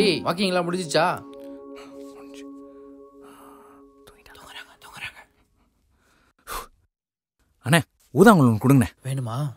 தம்பி. வாக்கிங்லாம் முடிஞ்சிச்சா? அண்ணே ஒன்று கொடுங்கண்ணே. வேணுமா?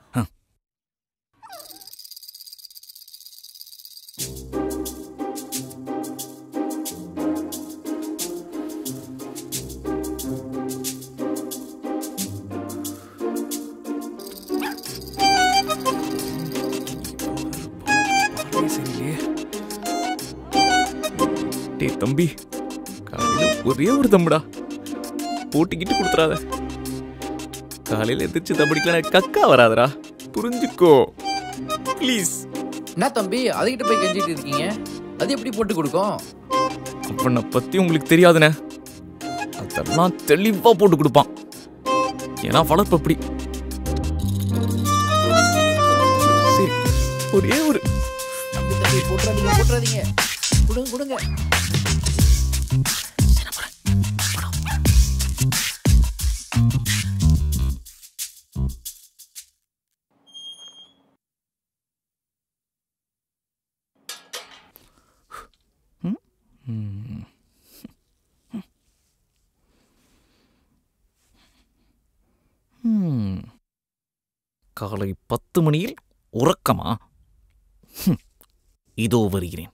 தம்பி. காலையில ஒரே ஒரு தம்புடா. போட்டிக்கிட்டு கொடுத்துறாத. காலையில எந்திரிச்சு தம்பிடிக்கலாம் கக்கா வராதடா. புரிஞ்சுக்கோ. ப்ளீஸ் என்ன தம்பி அதுகிட்ட போய் கெஞ்சிட்டு இருக்கீங்க? அது எப்படி போட்டு கொடுக்கும்? அவனை பத்தி உங்களுக்கு தெரியாதுண்ணே. அதெல்லாம் தெளிவா போட்டு கொடுப்பான். ஏன்னா வளர்ப்பு அப்படி. சரி ஒரே ஒரு. போட்டுறாதீங்க போட்டுறாதீங்க. கொடுங்க கொடுங்க. காலை பத்து மணியில் உறக்கமா. இதோ வருகிறேன்.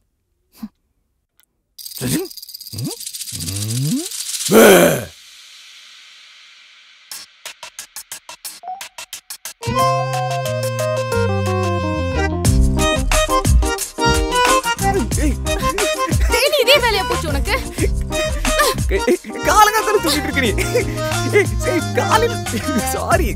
காலங்காத்தால தூங்கிட்டு இருக்க நீ சாரி.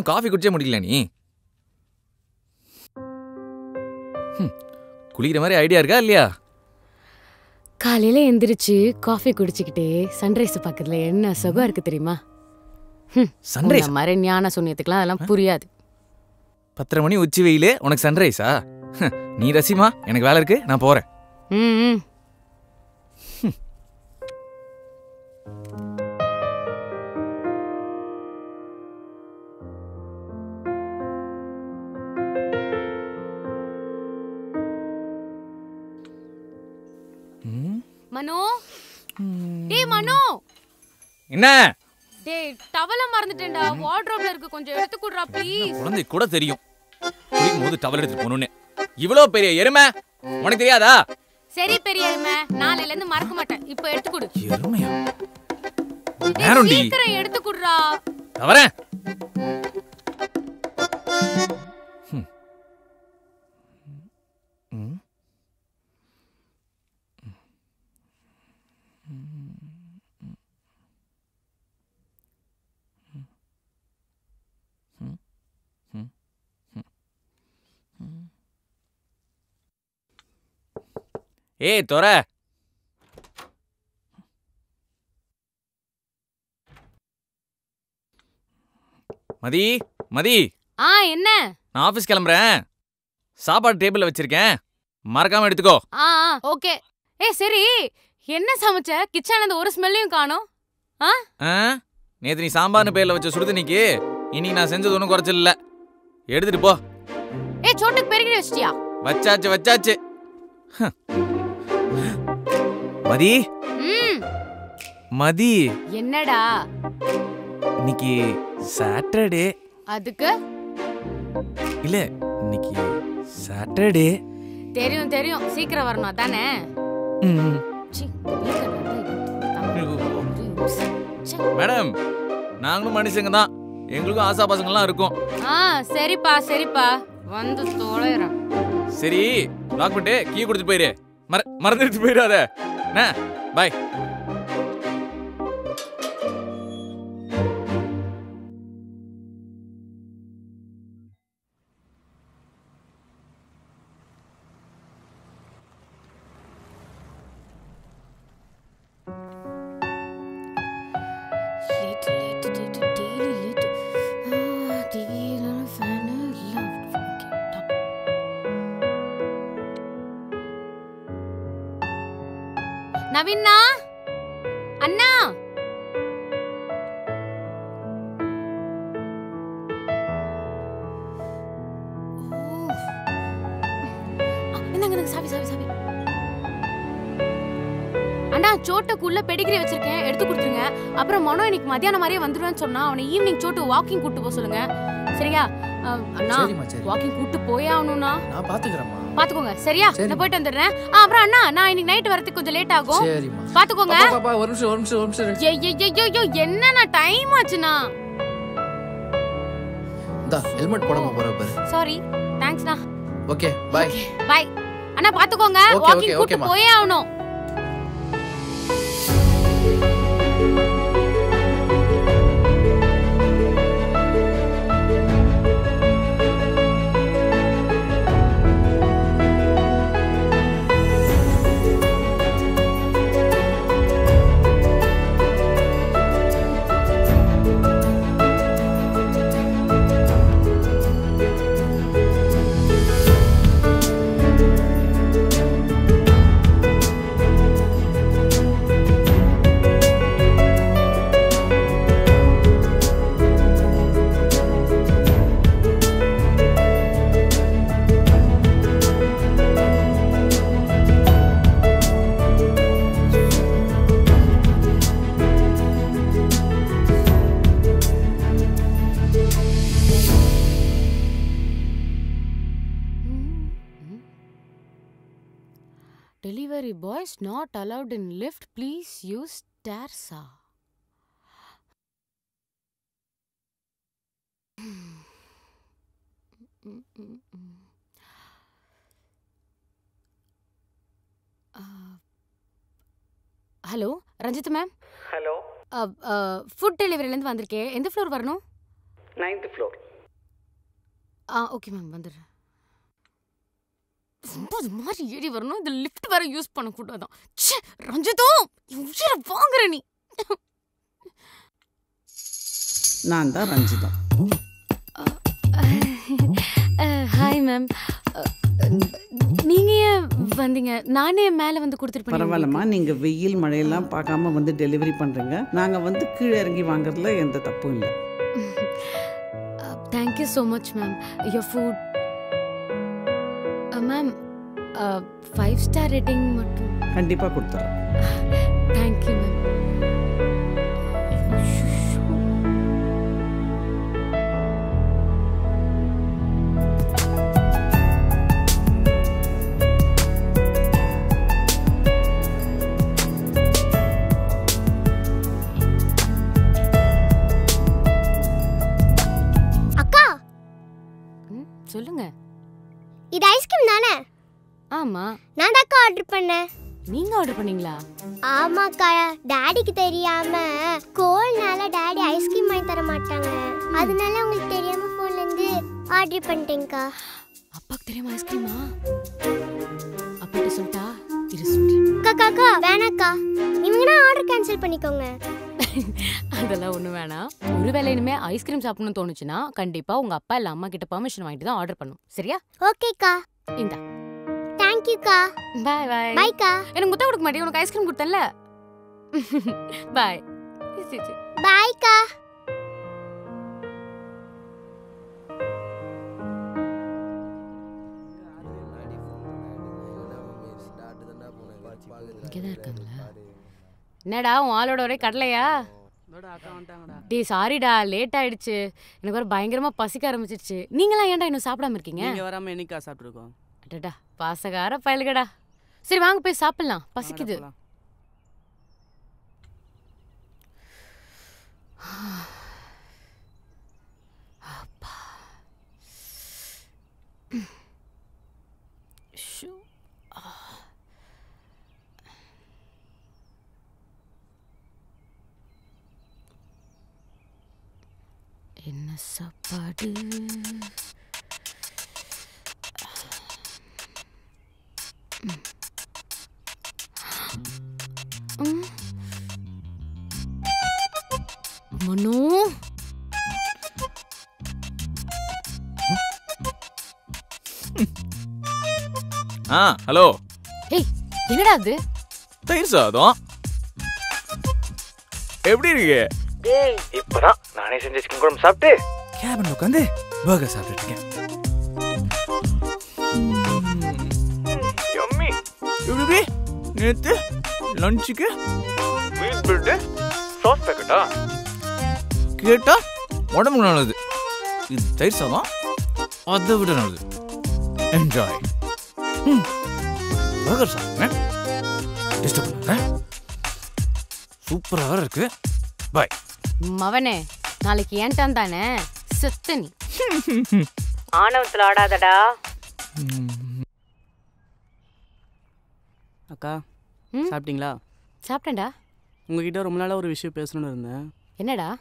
இன்னும் காஃபி குடிச்சே முடியல நீ. ஹம், குளிக்கிற மாதிரி ஐடியா இருக்கா இல்லையா? காலையில எந்திரிச்சு காஃபி குடிச்சுக்கிட்டே சன்ரைஸ் பக்கத்துல என்ன சுகம் இருக்கு தெரியுமா? சன்ரைஸ் மாதிரி ஞான சூன்யத்துக்குலாம் அதெல்லாம் புரியாது. பத்தரை மணி உச்சி வெயிலே உனக்கு சன்ரைஸா நீ ரசிமா எனக்கு வேலை இருக்கு நான் போறேன். ம், மனோ. டேய் மனோ. என்ன? டேய் டவல மறந்துட்டேன்டா. வார்ட்ரோப்ல இருக்கு. கொஞ்சம் எடுத்து குடுறா ப்ளீஸ் குழந்தை கூட தெரியும். குளிக்கும் போது டவல் எடுத்துட்டு போகணும்னு. இவ்வளோ பெரிய எருமை? உனக்கு தெரியாதா? சரி பெரியம்மா நாளையில இருந்து மறக்க மாட்டேன். இப்போ எடுத்து குடு. எருமையா? டேய், நேரம்டி சீக்கிரம் எடுத்து குடுறா. தவறேன். ஏய் தொர மதி மதி. ஆ என்ன? நான் ஆஃபீஸ் கிளம்புறேன். சாப்பாடு டேபிள்ல வச்சிருக்கேன். மறக்காம எடுத்துக்கோ. ஆ ஓகே. ஏய் சரி. என்ன சமைச்ச? கிச்சன்ல இருந்து ஒரு ஸ்மெல்லையும் காணோம். ஆ? ஆ? நேத்து நீ சாம்பார்னு பேர்ல வச்ச சுடுதண்ணிக்கு இன்னைக்கு நான் செஞ்சது ஒன்றும் குறைச்சல் இல்ல. எடுத்துட்டு போ. ஏய் சோட்டுக்கு பெருகி வச்சிட்டியா? வச்சாச்சு வச்சாச்சு. ஹம். மதி. மதி. என்னடா? இன்னைக்கு சாட்டர்டே அதுக்கு? இல்ல இன்னைக்கு சாட்டர்டே தெரியும் தெரியும். சீக்கிரம் வரணும் ச்சே. மேடம் நாங்களும் மனுஷங்க தான். எங்களுக்கும் ஆசா பாசங்கள்லாம் இருக்கும். ஆ சரிப்பா சரிப்பா. வந்து தொலைறேன். சரி லாக் பண்ணிட்டு கீ கொடுத்துட்டு போயிரு. மற மறந்துட்டு போயிடாத. என்ன? பாய் மத்தியானம் மாதிரியே வந்துருவேன்னு சொன்னா அவனை ஈவினிங் சோட்டு வாக்கிங் கூட்டு போக சொல்லுங்க. சரியா? அண்ணா வாக்கிங் கூட்டு போயே ஆகணும்னா நான் பாத்துக்கிறேம்மா. பாத்துக்கோங்க சரியா? சரி. நான் போயிட்டு வந்துடுறேன். அப்புறம் அண்ணா நான் இன்னைக்கு நைட் வரதுக்கு கொஞ்சம் லேட் ஆகும். பாத்துக்கோங்க. ஒரு நிமிஷம் ஒரு நிமிஷம் ஒரு நிமிஷம். ஐயோ என்னண்ணா டைம் ஆச்சுண்ணா? இந்தா ஹெல்மெட் போடாம போற பாரு. சாரி தேங்க்ஸ்ண்ணா ஓகே பாய் பை அண்ணா பாத்துக்கோங்க. வாக்கிங் கூட்டு. போயே ஆகணும். Delivery boys not allowed in lift. Please use stairs. ah. Mm, mm, mm. Uh, hello Ranjith ma'am hello food டெலிவரிலேருந்து வந்திருக்கேன் எந்த ஃப்ளோர் வரணும் நைன்த் ஃப்ளோர் ஆ ஓகே மேம் வந்துடுறேன் ரொம்ப இது மாதிரி ஏறி வரணும். இந்த லிஃப்ட் வேற யூஸ் பண்ணக்கூடாதான் ச்சே ரஞ்சிதோ என் உயிரை வாங்குற நீ. நான் தான் ரஞ்சிதா. ஹாய் மேம் நீங்க ஏன் வந்தீங்க? நானே மேல வந்து கொடுத்துட்டு பரவாயில்லம்மா நீங்கள் வெயில் மழையெல்லாம் பார்க்காம வந்து டெலிவரி பண்ணுறீங்க நாங்கள் வந்து கீழே இறங்கி வாங்குறதுல எந்த தப்பும் இல்லை. Thank you so much ma'am your food ma'am five star rating மட்டும். கண்டிப்பாக கொடுத்துறேன். தேங்க்யூ மேம் அக்கா! சொல்லுங்க. இது ஐஸ்கிரீம் தானே? ஆமா. நான் தாக்கா ஆர்டர் பண்ணேன். நீங்க ஆர்டர் பண்ணீங்களா? ஆமாக்கா டாடிக்கு தெரியாம கோல்னால டாடி ஐஸ்கிரீம் வாங்கி தர மாட்டாங்க. அதனால உங்களுக்கு தெரியாம போன்ல இருந்து ஆர்டர் பண்ணிட்டேங்க்கா அப்பாக்கு தெரியுமா ஐஸ்கிரீமா? அப்பாட்ட சொல்லிட்டா இரு சொல்றேன் அக்கா காக்கா வேணாக்கா. நீங்கன்னா ஆர்டர் கேன்சல் பண்ணிக்கோங்க. அதெல்லாம் ஒன்றும் வேணாம். ஒருவேளை இனிமே ஐஸ்கிரீம் சாப்பிடணும்னு தோணுச்சுன்னா கண்டிப்பா உங்க அப்பா இல்ல அம்மா கிட்ட பெர்மிஷன் வாங்கிட்டு தான் ஆர்டர் பண்ணும். சரியா? ஓகேக்கா. இந்தா. தேங்க்யூக்கா பாய் பாய் பாய்க்கா எனக்கு முத்தம் கொடுக்க மாட்டேன் உனக்கு ஐஸ்கிரீம் கொடுத்தேன்ல. பாய் பாய்க்கா இங்கதான் இருக்காங்களா? என்னடா உன் ஆளோட ஒரே கடலையா? டேய் சாரிடா லேட் ஆயிடுச்சு. எனக்கு வேற பயங்கரமா பசிக்க ஆரம்பிச்சிருச்சு. நீங்களாம் ஏன்டா இன்னும் சாப்பிடாம இருக்கீங்க? நீங்க வராம என்னைக்கா சாப்பிட்டுருக்கோம்? அடடா பாசகார பயலுகடா. சரி வாங்க போய் சாப்பிடலாம். பசிக்குது ஷூ. ஆ. என்ன சாப்பாடு. மனு? ஆ ஹலோ. ஏய் என்னடா அது தயிர் சாதம்? எப்படி இருக்கு? இப்பதான் நானே செஞ்ச சிக்கன் குழம்பு சாப்பிட்டு. கேபின்ல உட்காந்து பர்கர் சாப்பிட்டுட்டு இருக்கேன். எப்படி நேத்து லஞ்சுக்கு மீல் பிரெட்டு சாஸ் பேக்கெட்டா கேட்டா உடம்புக்கு நல்லது. இது தயிர் சாதம் அதை விட நல்லது. என்ஜாய் பர்கர் சாப்பிட்றேன் டிஸ்டர்ப் பண்ணுறேன் சூப்பராக இருக்கு. பாய் மவனே நாளைக்கு ஏன்டான் தானே? செத்த நீ. ஆணவத்துல ஆடாதடா. அக்கா ம்? சாப்பிட்டீங்களா? சாப்பிட்டேன்டா. உங்ககிட்ட ரொம்ப நாளாக ஒரு விஷயம் பேசணும்னு இருந்தேன். என்னடா?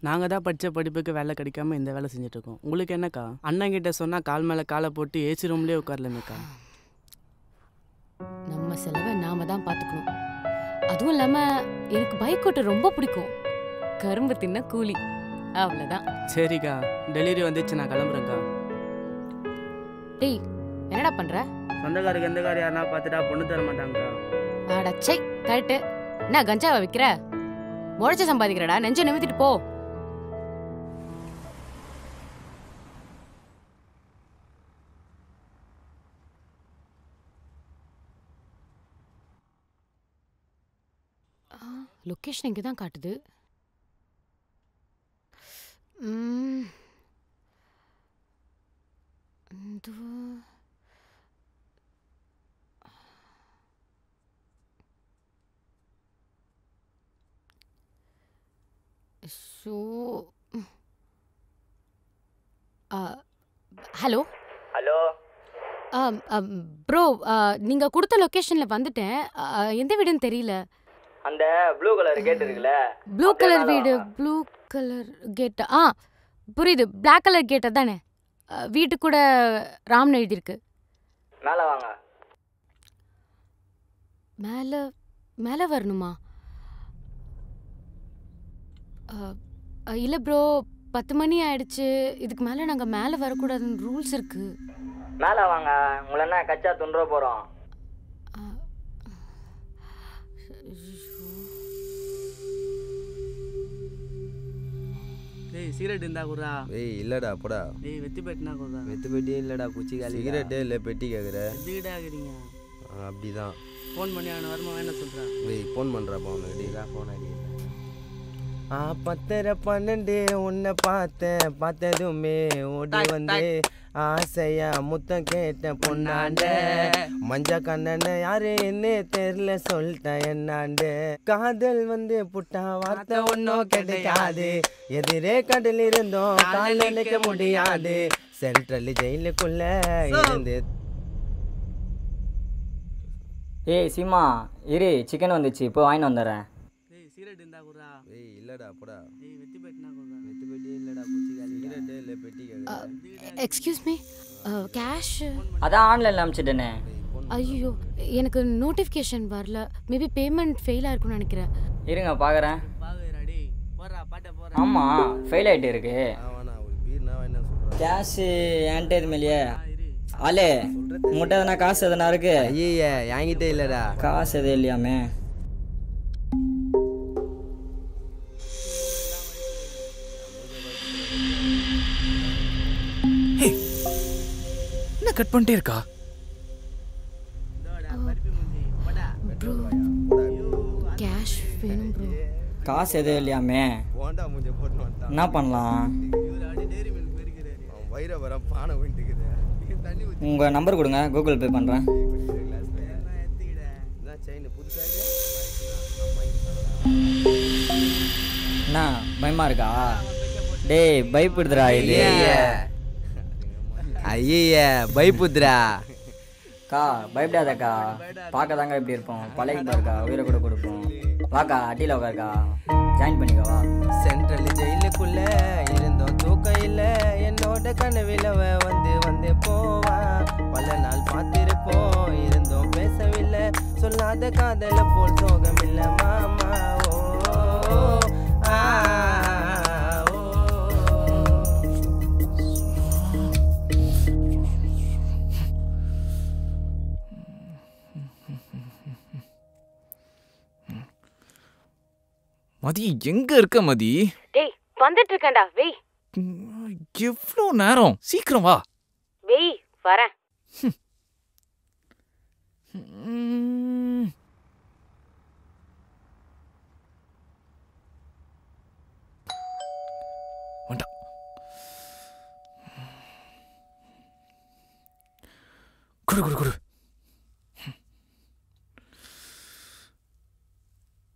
நாங்கள் தான் படித்த படிப்புக்கு வேலை கிடைக்காம இந்த வேலை செஞ்சுட்டு இருக்கோம். உங்களுக்கு என்னக்கா? அண்ணன் கிட்ட சொன்னால் கால் மேலே காலை போட்டு ஏசி ரூம்லேயே உட்காரலாமேக்கா? நம்ம செலவை நாம தான் பார்த்துக்கணும். அதுவும் இல்லாம எனக்கு பைக் ஓட்ட ரொம்ப பிடிக்கும். கரும்பு தின்ன கூலி. அவ்வளவுதான். சரிக்கா. டெலிவரி வந்துச்சு நான் கிளம்புறேன்க்கா. டேய் என்னடா பண்ற? சொந்தக்காருக்கு எந்த கார் யாருனா பார்த்துட்டா பொண்ணு தர மாட்டாங்கக்கா. அடச்சை கரெக்டு என்ன கஞ்சாவை விற்கிற முளைச்சு சம்பாதிக்கிறடா நெஞ்ச நிமித்திட்டு போ. லொக்கேஷன் இங்கே தான் காட்டுது. ம். இதுவா? ஸோ ஹலோ ஹலோ ப்ரோ நீங்கள் கொடுத்த லொக்கேஷனில் வந்துட்டேன் எந்த வீடுன்னு தெரியல அந்த ப்ளூ கலர் கேட் இருக்குல்ல ப்ளூ கலர் வீடு. ப்ளூ கலர் கேட்டா ஆ புரியுது. Black கலர் கேட்டை தானே வீட்டு கூட ராம்னு எழுதியிருக்கு. மேலே வாங்க. மேலே மேலே வரணுமா? இல்லை ப்ரோ பத்து மணி ஆயிடுச்சு. இதுக்கு மேலே நாங்கள் மேலே வரக்கூடாதுன்னு ரூல்ஸ் இருக்கு. மேலே வாங்க. உங்களை என்ன கச்சா துண்டுற போகிறோம் டேய் சீரட் இருந்தா குர்ரா ஏய் இல்லடா போடா. டேய் வெத்தி பெட்டினா குர்ரா வெத்து பெட்டியே இல்லடா குச்சி காலி சிகரெட்டே இல்லை பெட்டி கேட்குற எதுக்கிட்டா அப்படிதான். ஃபோன் பண்ணி அவனை வருமா என்ன சொல்கிறேன் டேய் ஃபோன் பண்ணுறப்பா அவனுக்கு டேய் ஃபோன் அடி ஆ பத்தரை பன்னெண்டு உன்னை பார்த்தேன். பார்த்ததுமே ஓடி வந்து ஆசையா முத்தம் கேட்ட பொண்ணாண்ட மஞ்ச கண்ணன யாரு என்ன தெரியல சொல்லிட்டேன் என்னாண்டு. காதல் வந்து புட்டா வார்த்தை ஒன்றும் கிடைக்காது எதிரே கடல் இருந்தோம் கால் நினைக்க முடியாது. சென்ட்ரல் ஜெயிலுக்குள்ள இருந்து. ஏய் சீமா இரு சிக்கன் வந்துச்சு இப்போ வாங்கிட்டு வந்துடுறேன். டேய் சீரட் இருந்தா குர்ரா ஏய் இல்லடா போடா. டேய் வெத்தி பெட்டினா குர்ரா வெத்து பெட்டியே இல்லடா குச்சி காலி சிகரெட்டே இல்லை பெட்டி கேட்குற எக்ஸ்கியூஸ் மீ கேஷ் அதான் ஆன்லைனில் அனுப்பிச்சிட்டேனே ஐயோ எனக்கு நோட்டிஃபிகேஷன் வரல. மேபி பேமெண்ட் ஃபெயிலாக இருக்கும்னு நினைக்கிறேன். இருங்க பார்க்குறேன் பாகுறா டேய் போடுறா பாட்ட போடுறா ஆமாம் ஃபெயில் ஆகிட்டு இருக்கு. கேஷு என்கிட்ட இது மேலேயே. ஆளே உங்கள்கிட்ட எதனா காசு எதனா இருக்கு? ஐயே என்கிட்ட இல்லடா. காசு எதுவும் இல்லையாமே. என்ன கட் பண்ணிட்டே இருக்கா? கேஷ் வேணும் ப்ரோ காசு எதுவும் இல்லையாமே? என்ன பண்ணலாம்? அவன் வயிற வர பானை விட்டுக்குது தண்ணி ஊற்றி உங்கள் நம்பர் கொடுங்க கூகுள் பே புதுசாக என்ன பயமா இருக்கா? டேய் பயப்படுதுடா இது. ஐய பயப்புத்ரா. அக்கா பயப்படாதக்கா. பார்க்க தாங்க இப்படி இருப்போம். பழகி பாருக்கா உயிரை கூட கொடுப்போம். வாக்கா அட்டியில் உட்காருக்கா ஜாயின் பண்ணிக்கோ வா. சென்ட்ரல் ஜெயிலுக்குள்ள இருந்தோம். தூக்கம் இல்ல. என்னோட கனவில் வந்து வந்து போவா. பல நாள் பார்த்திருப்போம். இருந்தோம் பேசவில்லை. சொல்லாத காதல போல் சோகம் இல்ல மாமா. ஓ ஆ, மதி எங்க இருக்க மதி? டேய் வந்துட்டு இருக்கேன்டா வெய். எவ்வளோ நேரம்? சீக்கிரம் வா. வெய் வரேன். வேண்டாம் குடு குடு குடு.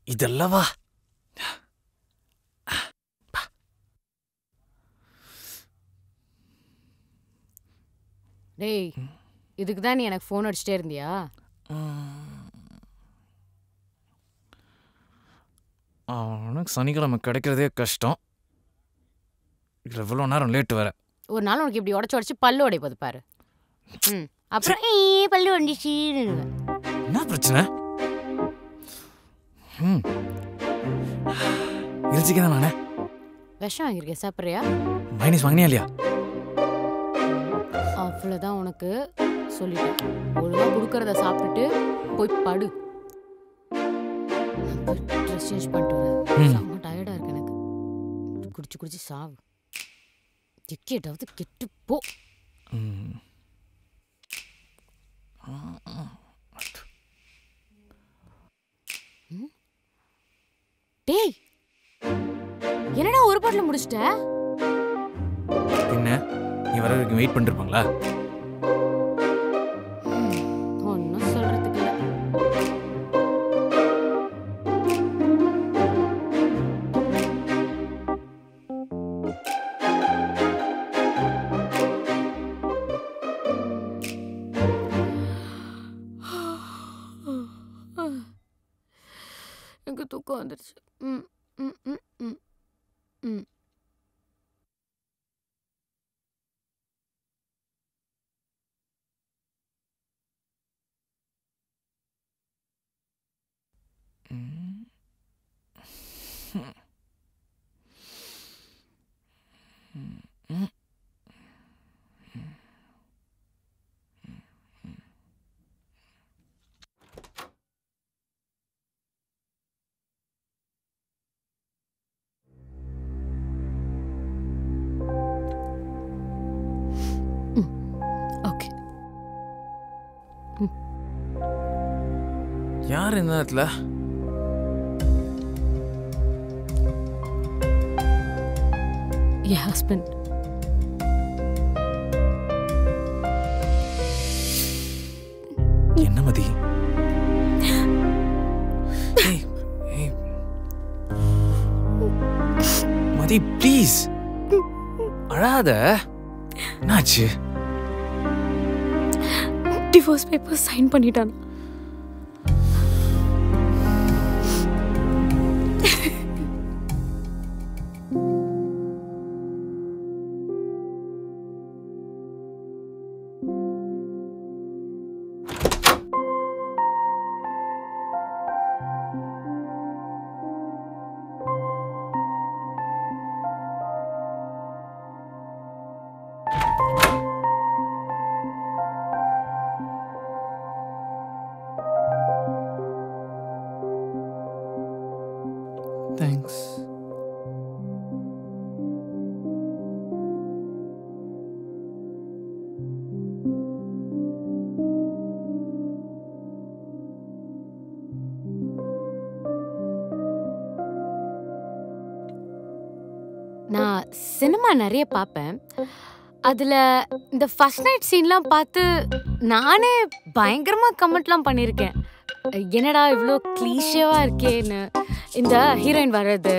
இதல்லவா டேய் இதுக்கு தான் நீ எனக்கு ஃபோன் அடிச்சிட்டே இருந்தியா? அவனுக்கு சனிக்கிழமை கிடைக்கிறதே கஷ்டம். இதுல இவ்வளோ நேரம் லேட்டு வேற. ஒரு நாள் உனக்கு இப்படி உடச்சு உடச்சு பல்லு உடைப்பது பாரு. ம் அப்புறம் ஏ பல்லு உடைச்சின்னு என்ன பிரச்சனை? ம். நானே. விஷம் வாங்கியிருக்கேன் சாப்பிட்றியா? மைனஸ் வாங்கினியா இல்லையா? அவ்வளோதான் உனக்கு சொல்லிட்டேன். ஒழுங்காக கொடுக்கறத சாப்பிட்டுட்டு போய் படு. ட்ரெஸ் சேஞ்ச் பண்ணிட்டு வரேன். செம்ம டயர்டாக இருக்கு எனக்கு. குடிச்சு குடிச்சு சாவு. டிக்கெட்டாவது கெட்டு போ. டேய்! என்னடா ஒரு பாட்டில் முடிச்சிட்ட? பின்ன நீ வர வரைக்கும் வெயிட் பண்ணிருப்பாங்களா யார் இந்த நேரத்துல? என் ஹஸ்பண்ட் என்ன மதி. மதி ப்ளீஸ் அழாத. என்னாச்சு? டிவோர்ஸ் பேப்பர் சைன் பண்ணிட்டான். நான் நிறைய பார்ப்பேன் அதில் இந்த ஃபஸ்ட் நைட் சீன்லாம் பார்த்து நானே பயங்கரமாக கமெண்ட்லாம் பண்ணியிருக்கேன் என்னடா இவ்வளோ க்ளீஷேவாக இருக்கேன்னு. இந்த ஹீரோயின் வர்றது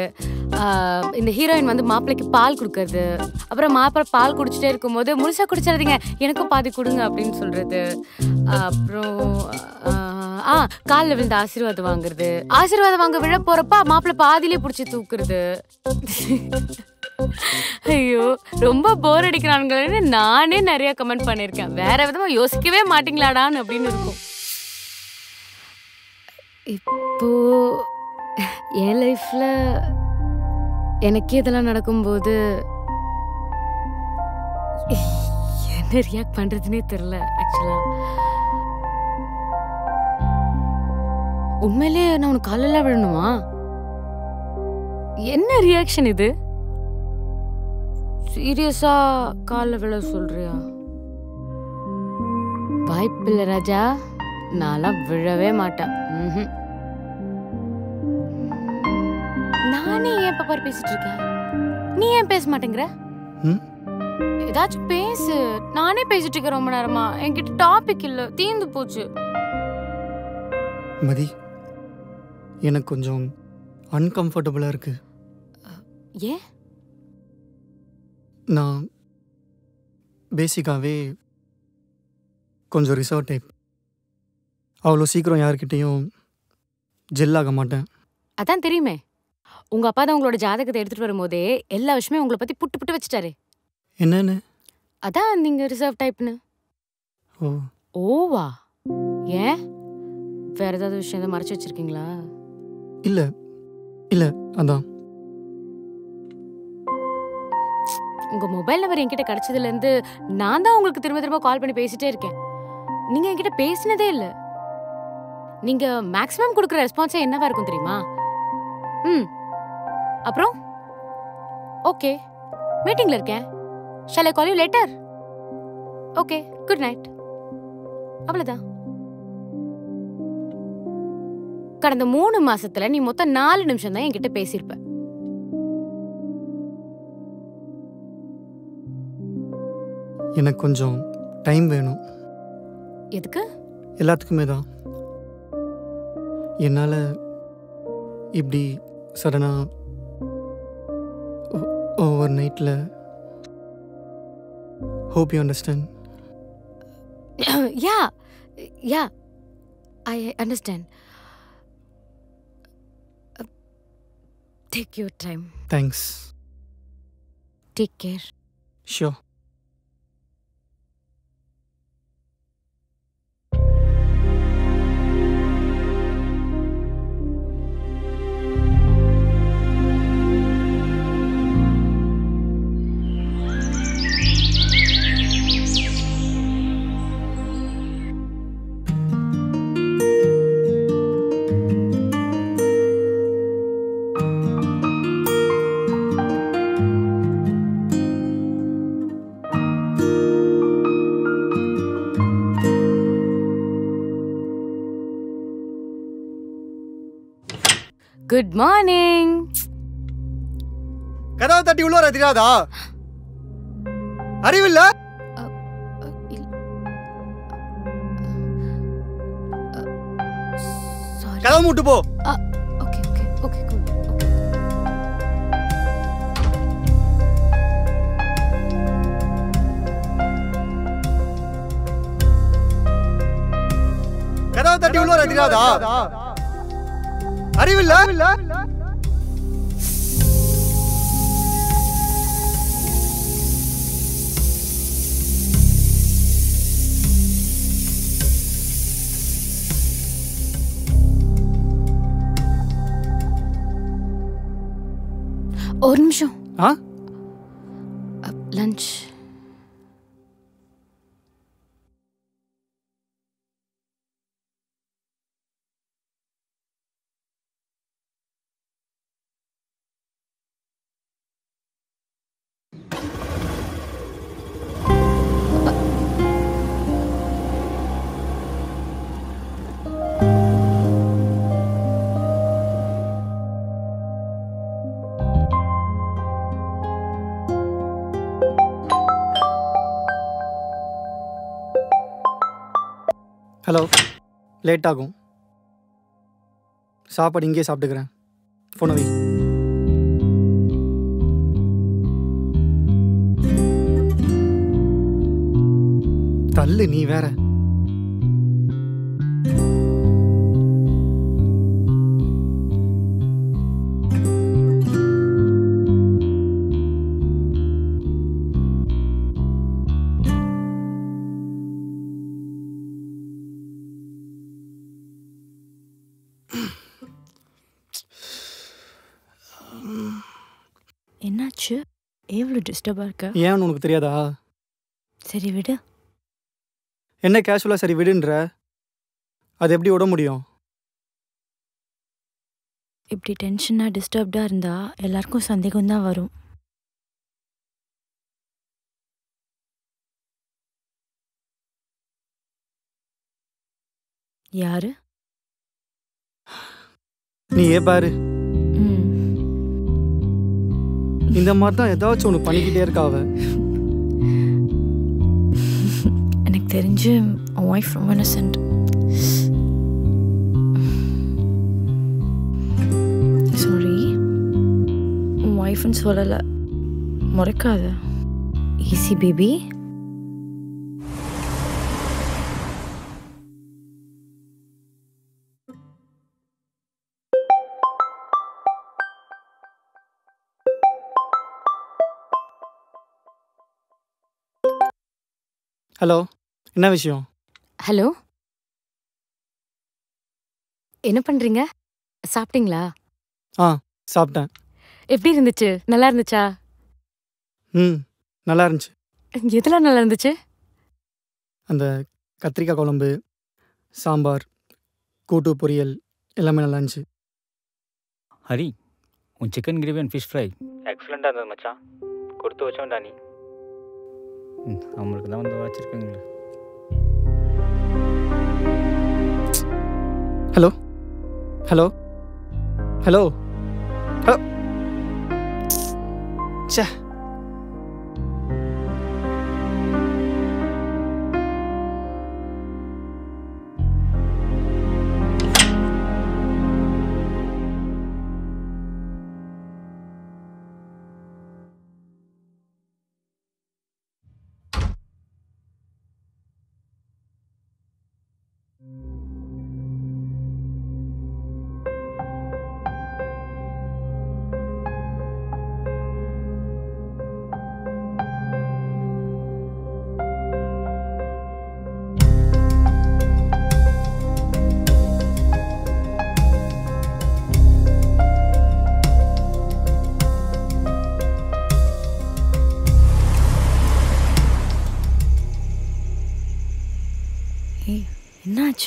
இந்த ஹீரோயின் வந்து மாப்பிள்ளைக்கு பால் கொடுக்கறது அப்புறம் மாப்பிள்ளை பால் குடிச்சிட்டே இருக்கும்போது முழுசாக குடிச்சிடாதீங்க எனக்கும் பாதி கொடுங்க அப்படின்னு சொல்கிறது அப்புறம் ஆ காலில் விழுந்து ஆசீர்வாதம் வாங்குறது. ஆசீர்வாதம் வாங்க விழ போகிறப்ப மாப்பிள்ளை பாதியிலே பிடிச்சி தூக்குறது. ஐயோ ரொம்ப போர் அடிக்கிறானுங்களேன்னு நானே நிறைய கமெண்ட் பண்ணியிருக்கேன். வேற விதமா யோசிக்கவே மாட்டீங்களாடான்னு அப்படின்னு இருக்கும். இப்போ என் லைஃப்ல எனக்கு இதெல்லாம் நடக்கும்போது என்ன ரியாக்ட் பண்றதுனே தெரியல ஆக்சுவலா உண்மையிலேயே நான் உனக்கு காலெல்லாம் விழணுமா? என்ன ரியாக்ஷன் இது? சீரியஸா காலில் விழ சொல்றியா? வாய்ப்பில்லை ராஜா. நான்லாம் விழவே மாட்டேன். ம்ஹும். நானே ஏன் பாப்பார் பேசிட்டு இருக்கேன் நீ ஏன் பேச மாட்டேங்கிற? ம்? ஏதாச்சும் பேசு. நானே பேசிட்டு இருக்கேன் ரொம்ப நேரமா. என்கிட்ட டாபிக் இல்ல. தீந்து போச்சு. மதி எனக்கு கொஞ்சம் அன்கம்ஃபர்டபுளாக இருக்கு. ஏன்? நான் பேசிக்காகவே கொஞ்சம் ரிசர்வ் டைப் அவ்வளோ சீக்கிரம் யார்கிட்டேயும் ஜெல் ஆக மாட்டேன். அதான் தெரியுமே. உங்க அப்பா தான் உங்களோட ஜாதகத்தை எடுத்துட்டு வரும்போதே எல்லா விஷயமே உங்களை பத்தி புட்டு புட்டு வச்சுட்டாரு. என்னன்னு? அதான் நீங்க ரிசர்வ் டைப்னு ஓ. ஓவா? ஏன்? வேற ஏதாவது விஷயம் எதாவது மறைச்சு வச்சிருக்கீங்களா? இல்லை. இல்லை. அதான். உங்கள் மொபைல் நம்பர் என்கிட்ட கிடச்சதுலேருந்து நான் தான் உங்களுக்கு திரும்ப திரும்ப கால் பண்ணி பேசிட்டே இருக்கேன். நீங்கள் என்கிட்ட பேசினதே இல்லை. நீங்கள் மேக்ஸிமம் கொடுக்குற ரெஸ்பான்ஸே என்னவா இருக்கும் தெரியுமா? ம். அப்புறம்? ஓகே. மீட்டிங்கில் இருக்கேன். Shall I call you later okay. Good night அவ்வளோதான் கடந்த மூணு மாசத்துல நீ மொத்தம் நாலு நிமிஷம் தான் என்கிட்ட பேசியிருப்ப. எனக்கு கொஞ்சம் டைம் வேணும். எதுக்கு? எல்லாத்துக்குமே தான். என்னால் இப்படி சடனாக ஓவர் நைட்டில் hope you understand yeah yeah i understand. Uh, take your time. Thanks take care. Sure good morning. கதவை தட்டி உள்ள வர தெரியாதா? அறிவில்ல? கதவை மூட்டு போ. cool கதவை தட்டி உள்ள வர தெரியாதா? அறிவில்ல ஒரு நிமிஷம் ஆ லஞ்ச் ஹலோ. லேட் ஆகும் சாப்பாடு இங்கேயே சாப்பிட்டுக்கிறேன். ஃபோனை வை. தள்ளு நீ வேற. டிஸ்டர்பாக இருக்க? ஏன்னு உனக்கு தெரியாதா? சரி விடு. என்ன கேஷுவலாக சரி விடுன்ற? அது எப்படி விட முடியும்? இப்படி டென்ஷனாக டிஸ்டர்ப்டாக இருந்தால் எல்லாருக்கும் சந்தேகம் தான் வரும். யாரு? நீ ஏ பாரு. இந்த மாதிரி தான் ஏதாச்சும் ஒன்று பண்ணிக்கிட்டே இருக்காவ எனக்கு தெரிஞ்சு ஒய்ஃப் ரொம்ப innocent. சாரி ஒய்ஃப்னு சொல்லலை. முறைக்காத. ஈஸி பேபி ஹலோ என்ன விஷயம்? ஹலோ? என்ன பண்றீங்க? சாப்பிட்டீங்களா? ஆ சாப்பிட்டேன். எப்படி இருந்துச்சு? நல்லா இருந்துச்சா? ம் நல்லா இருந்துச்சு. எதெல்லாம் நல்லா இருந்துச்சு? அந்த கத்திரிக்காய் குழம்பு சாம்பார் கூட்டு பொரியல் எல்லாமே நல்லா இருந்துச்சு. ஹரி உன் chicken gravy and fish fry எக்ஸலண்ட்டாக இருந்தது மச்சான். கொடுத்து வச்சோம்டா நீ. அவங்களுக்கு தான் வந்து வச்சுருக்கீங்களே. ஹலோ? ஹலோ? ஹலோ? ஹலோ? சே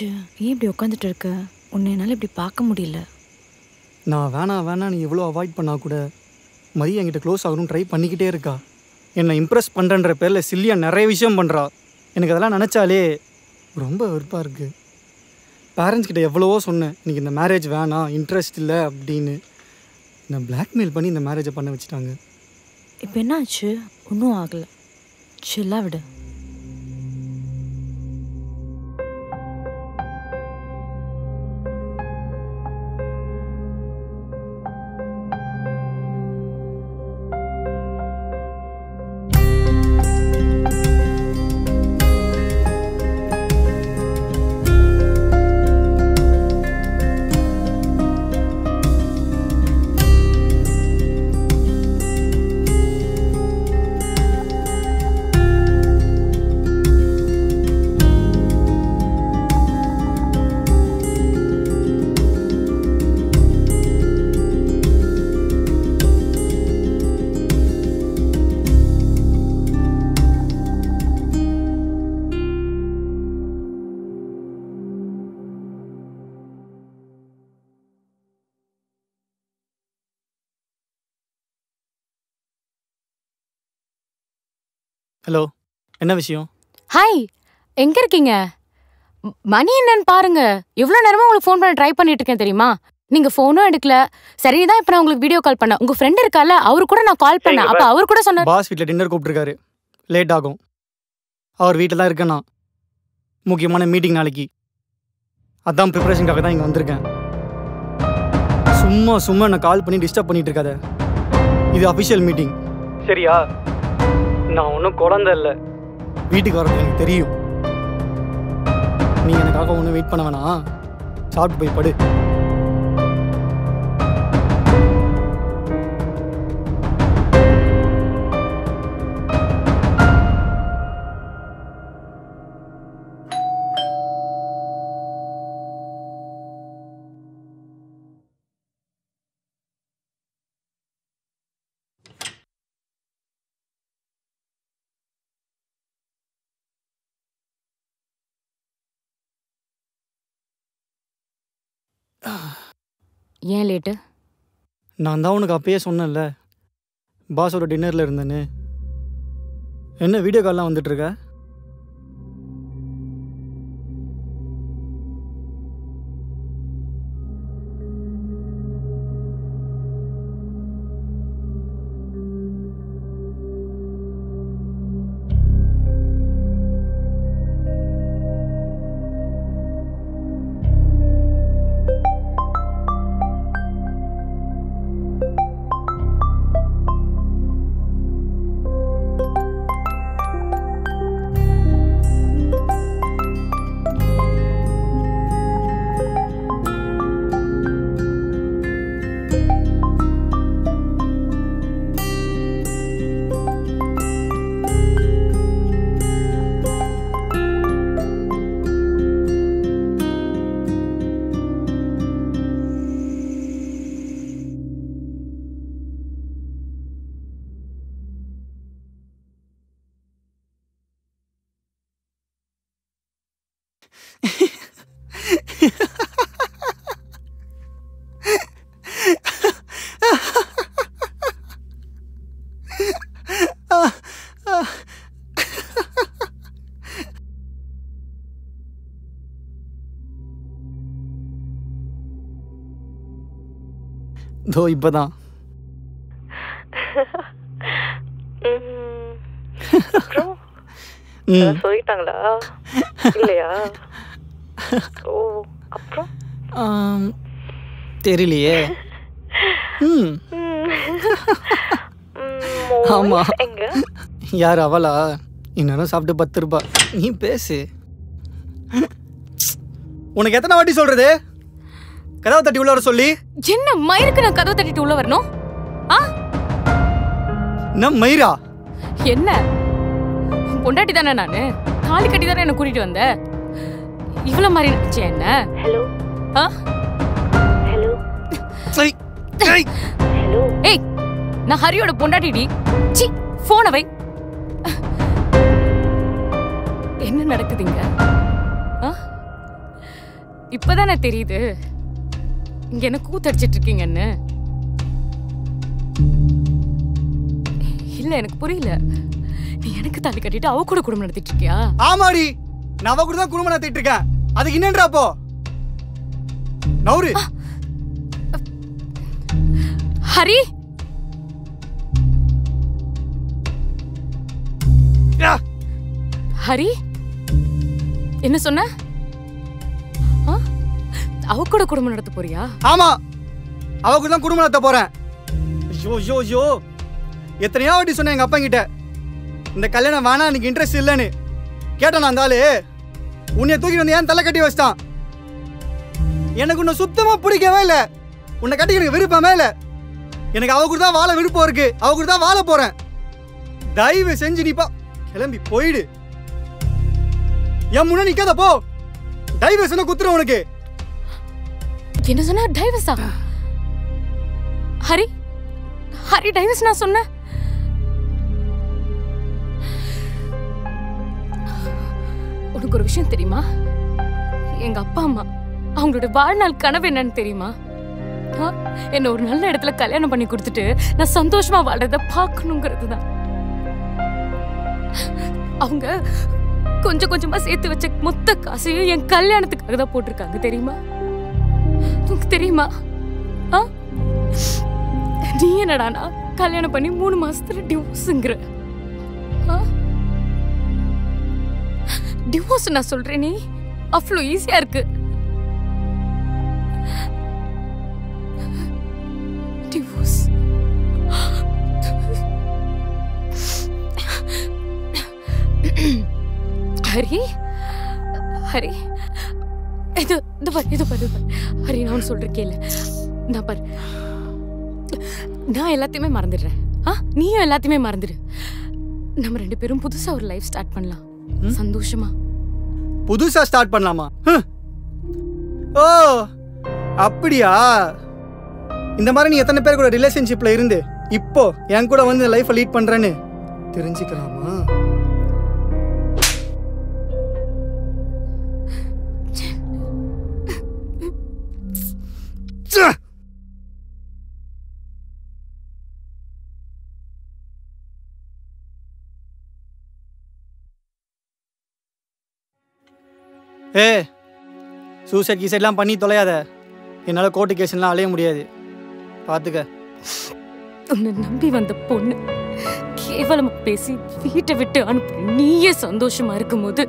என்னாச்சு ஏன் இப்படி உட்காந்துட்டு இருக்க? உன்னை என்னால் இப்படி பார்க்க முடியல. நான் வேணாம் வேணாம் நீ எவ்வளோ அவாய்ட் பண்ணா கூட மதி என்கிட்ட க்ளோஸ் ஆகணும்னு ட்ரை பண்ணிக்கிட்டே இருக்கா. என்னை இம்ப்ரெஸ் பண்ணுறன்ற பேரில் சில்லியா நிறைய விஷயம் பண்ணுறா எனக்கு அதெல்லாம் நினச்சாலே ரொம்ப வெறுப்பாக இருக்குது பேரண்ட்ஸ் கிட்ட எவ்வளவோ சொன்னேன். எனக்கு இந்த மேரேஜ் வேணாம் இன்ட்ரெஸ்ட் இல்லை அப்படின்னு. என்னை பிளாக்மெயில் பண்ணி இந்த மேரேஜை பண்ண வச்சுட்டாங்க. இப்போ என்னாச்சு? ஒன்றும் ஆகலை. சில்லாக விடு. ஹலோ என்ன விஷயம்? ஹாய் எங்க இருக்கீங்க? மணி என்னன்னு பாருங்க. எவ்வளவு நேரமா உங்களுக்கு ஃபோன் பண்ண ட்ரை பண்ணிட்டு இருக்கேன் தெரியுமா? நீங்க ஃபோனும் எடுக்கல. சரிதான் இப்ப நான் உங்களுக்கு வீடியோ கால் பண்ணேன். உங்க ஃப்ரெண்ட் இருக்கால அவரு கூட நான் கால் பண்ணேன். அப்ப அவர் கூட சொன்னார் பாஸ் வீட்டில் டின்னர் கூப்பிட்டுருக்காரு. லேட் ஆகும். அவர் வீட்டில் தான் இருக்கேன் நான். முக்கியமான மீட்டிங் நாளைக்கு. அதான் ப்ரிப்பரேஷனுக்காக தான் இங்கே வந்திருக்கேன். சும்மா சும்மா என்னை கால் பண்ணி டிஸ்டர்ப் பண்ணிட்டு இருக்காத. இது அஃபிஷியல் மீட்டிங் சரியா? நான் ஒன்றும் குழந்தை இல்லை. வீட்டுக்கு வரது எனக்கு தெரியும். நீ எனக்காக ஒன்றும் வெயிட் பண்ண வேணாம். சாப்பிட்டு போய் படு. ஏன் லேட்டு? நான் தான் உனக்கு அப்பயே சொன்னேன்ல. பாஸோட டின்னரில் இருந்தேன்னு. என்ன வீடியோ கால்லாம் வந்துட்டுருக்க? தோ இப்போதான். சொல்லிட்டாங்களா? இல்லையா? ஓ அப்புறம்? தெரியலையே. ம். ஆமா. யார் அவளா? இன்னும் சாப்பிட்டு பத்து ரூபா நீ பேசு. உனக்கு எத்தனை வாட்டி சொல்றது? கதவை தட்டி உள்ள வர சொல்லி. என்ன மயிருக்கு நான் கதவை தட்டிட்டு உள்ள வரணும்? ஆ? என்ன மயிரா? என்ன? பொண்டாட்டி தானே நானு? தாலி கட்டி தானே என்ன கூட்டிட்டு வந்த? இவ்வளவு மாதிரி நடிச்சேன் என்ன? ஹலோ? ஆ? ஹலோ? ஏய் நான் ஹரியோட பொண்டாட்டிடி. சி போனை வை. என்ன நடக்குதுங்க ஆ? இப்பதானே தெரியுது. இங்க என்ன கூத்தடிச்சிட்டு இருக்கீங்கன்னு இல்ல எனக்கு புரியல. நீ எனக்கு தாலி கட்டிட்டு அவ கூட குடும்பம் நடத்திட்டு இருக்கியா ஆமாடி. நான் அவ கூட தான் குடும்பம் நடத்திட்டு இருக்கேன் அதுக்கு என்னன்றா அப்போ நவுரு ஹரி? ஹரி? என்ன சொன்ன? அவ கூட குடும்பம் நடத்த போறியா? ஆமா. அவ கூட தான் குடும்பம் நடத்த போறேன். ஐயோ ஐயோ ஐயோ. எத்தனையோ வாட்டி சொன்னேன் எங்க அப்பா கிட்ட இந்த கல்யாணம் வேணாம் எனக்கு இன்ட்ரெஸ்ட் இல்லைன்னு. கேட்டேன் நான் ஆளு. உன்னைய தூக்கி வந்து ஏன் தலை கட்டி வச்சிட்டான்? எனக்கு உன்னை சுத்தமா பிடிக்கவே இல்லை. உன்னை கட்டி எனக்கு விருப்பமே இல்லை. எனக்கு அவ கூட தான் வாழ விருப்பம் இருக்கு. அவ கூட தான் வாழ போறேன். தயவு செஞ்சு நீப்பா கிளம்பி போயிடு. என் முன்னாடி நிக்காத போ. தயவு செஞ்சு குத்துறேன் உனக்கு. என்ன சொன்ன? டைவர்ஸா ஹரி? ஹரி டைவர்ஸ் நான் சொன்னேன். உனக்கு ஒரு விஷயம் தெரியுமா? எங்க அப்பா அம்மா அவங்களோட வாழ்நாள் கனவு என்னன்னு தெரியுமா? என்ன ஒரு நல்ல இடத்துல கல்யாணம் பண்ணி கொடுத்துட்டு நான் சந்தோஷமா வாழ்றத பார்க்கணுங்கிறது தான் அவங்க கொஞ்சம் கொஞ்சமா சேர்த்து வச்ச மொத்த காசையும் என் கல்யாணத்துக்காக தான் போட்டிருக்காங்க தெரியுமா? உனக்கு தெரியுமா? ஆ? நீ என்னடானா கல்யாணம் பண்ணி மூணு மாசத்துல டிவோர்ஸுங்கிற டிவோர்ஸ் நான் சொல்றேன் நீ அவ்வளோ ஈஸியா இருக்கு. டிவோர்ஸ் ஹரி? ஹரி? இது இது பாரு இது பாரு ஹரி நான் சொல்றேன் கேளு. நான் பாரு. நான் எல்லாத்தையுமே மறந்துடுறேன். ஆ? நீயும் எல்லாத்தையுமே மறந்துடு. நம்ம ரெண்டு பேரும் புதுசா ஒரு லைஃப் ஸ்டார்ட் பண்ணலாம். சந்தோஷமா. புதுசா ஸ்டார்ட் பண்ணலாமா. ஓ அப்படியா? இந்த மாதிரி நீ எத்தனை பேர் கூட ரிலேஷன்ஷிப்ல இருந்து இப்போ என் கூட வந்து லைஃப்பை லீட் பண்றேன்னு தெரிஞ்சுக்கலாமா? ஏ சூசைட் கீசைட்லாம் பண்ணி தொலையாத. என்னால் கோர்ட்டு கேஷன்லாம் அலைய முடியாது. பார்த்துக்க உன்னை நம்பி வந்த பொண்ணு கேவலம் பேசி வீட்டை விட்டு அனுப்பி நீயே சந்தோஷமா இருக்கும்போது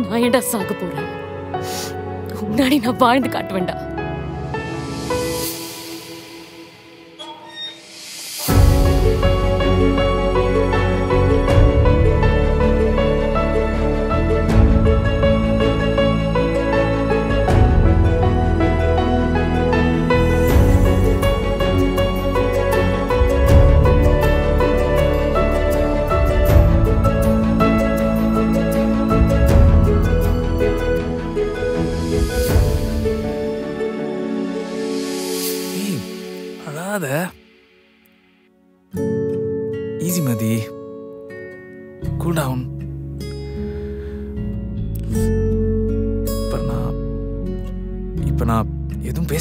நான் ஏண்டா சாக போறேன்? முன்னாடி நான் வாழ்ந்து காட்ட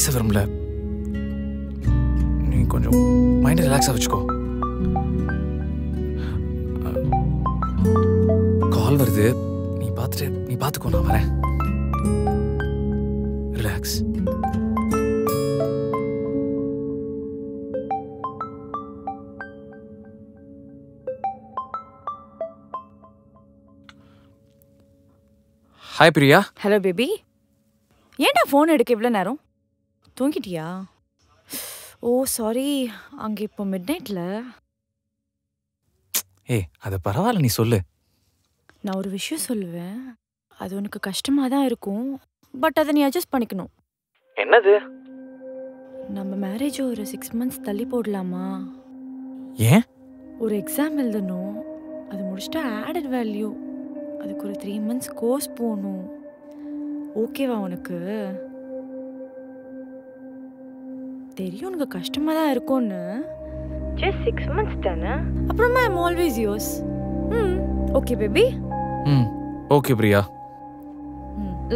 பேச விரும்பல. நீ கொஞ்சம் மைண்டை ரிலாக்ஸாக வச்சுக்கோ. கால் வருது. நீ பார்த்துட்டு நீ பார்த்துக்கோ நான் வரேன். Relax hi Priya. Hello baby ஏன்டா ஃபோன் எடுக்க இவ்வளோ நேரம்? தூங்கிட்டியா? ஓ சாரி அங்கே இப்போ மிட் நைட்டில் ஏய் அது பரவாயில்ல நீ சொல்லு. நான் ஒரு விஷயம் சொல்லுவேன். அது உனக்கு கஷ்டமாக தான் இருக்கும். பட் அதை நீ அட்ஜஸ்ட் பண்ணிக்கணும். என்னது? நம்ம மேரேஜ் ஒரு சிக்ஸ் மந்த்ஸ் தள்ளி போடலாமா? ஏன்? ஒரு எக்ஸாம் எழுதணும். அது முடிச்சுட்டா ஆடட் வேல்யூ அதுக்கு ஒரு த்ரீ மந்த்ஸ் கோர்ஸ் போகணும். ஓகேவா உனக்கு? தெரியும் உனக்கு கஷ்டமாக தான் இருக்கும்னு. ஜஸ்ட் சிக்ஸ் மந்த்ஸ் தானே? அப்புறமா ஐம் ஆல்வேஸ் யோஸ் ம் ஓகே பேபி ம் ஓகே பிரியா.